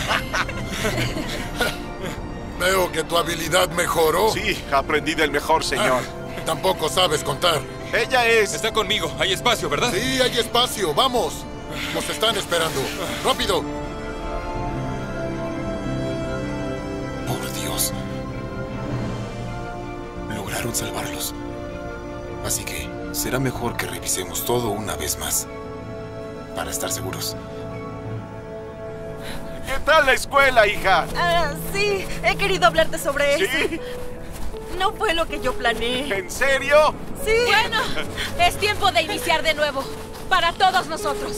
Veo que tu habilidad mejoró. Sí, aprendí del mejor, señor. Tampoco sabes contar. Ella es. Está conmigo. Hay espacio, ¿verdad? Sí, hay espacio. Vamos. Nos están esperando. Rápido. Por Dios. Lograron salvarlos. Así que será mejor que revisemos todo una vez más. Para estar seguros. ¿Qué tal la escuela, hija? Ah, sí, he querido hablarte sobre ¿Sí? eso. No fue lo que yo planeé. ¿En serio? Sí. Bueno, es tiempo de iniciar de nuevo. Para todos nosotros.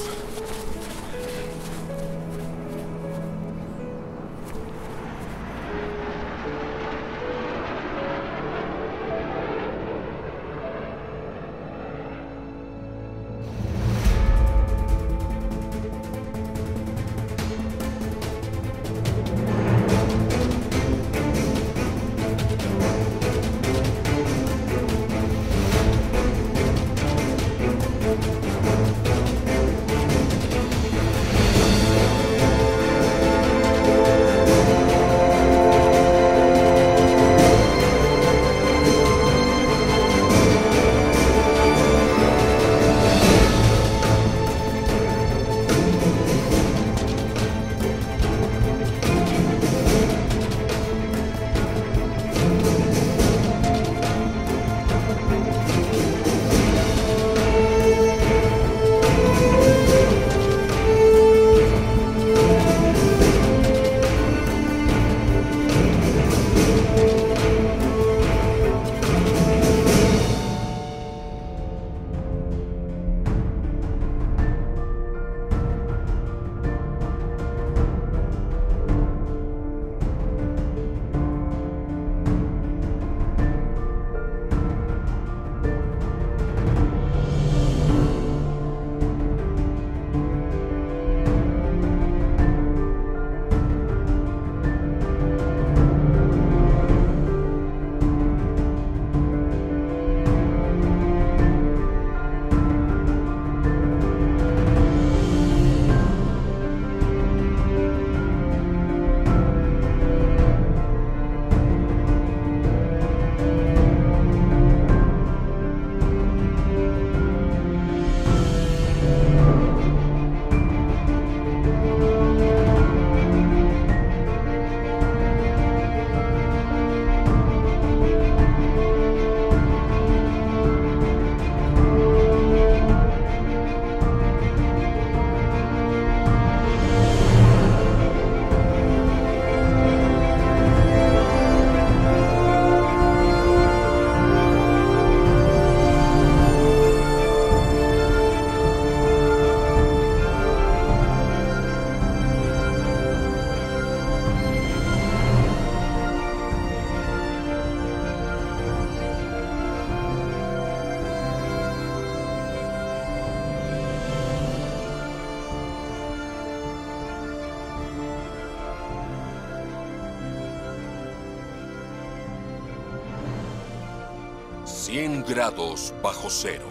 Grados bajo cero.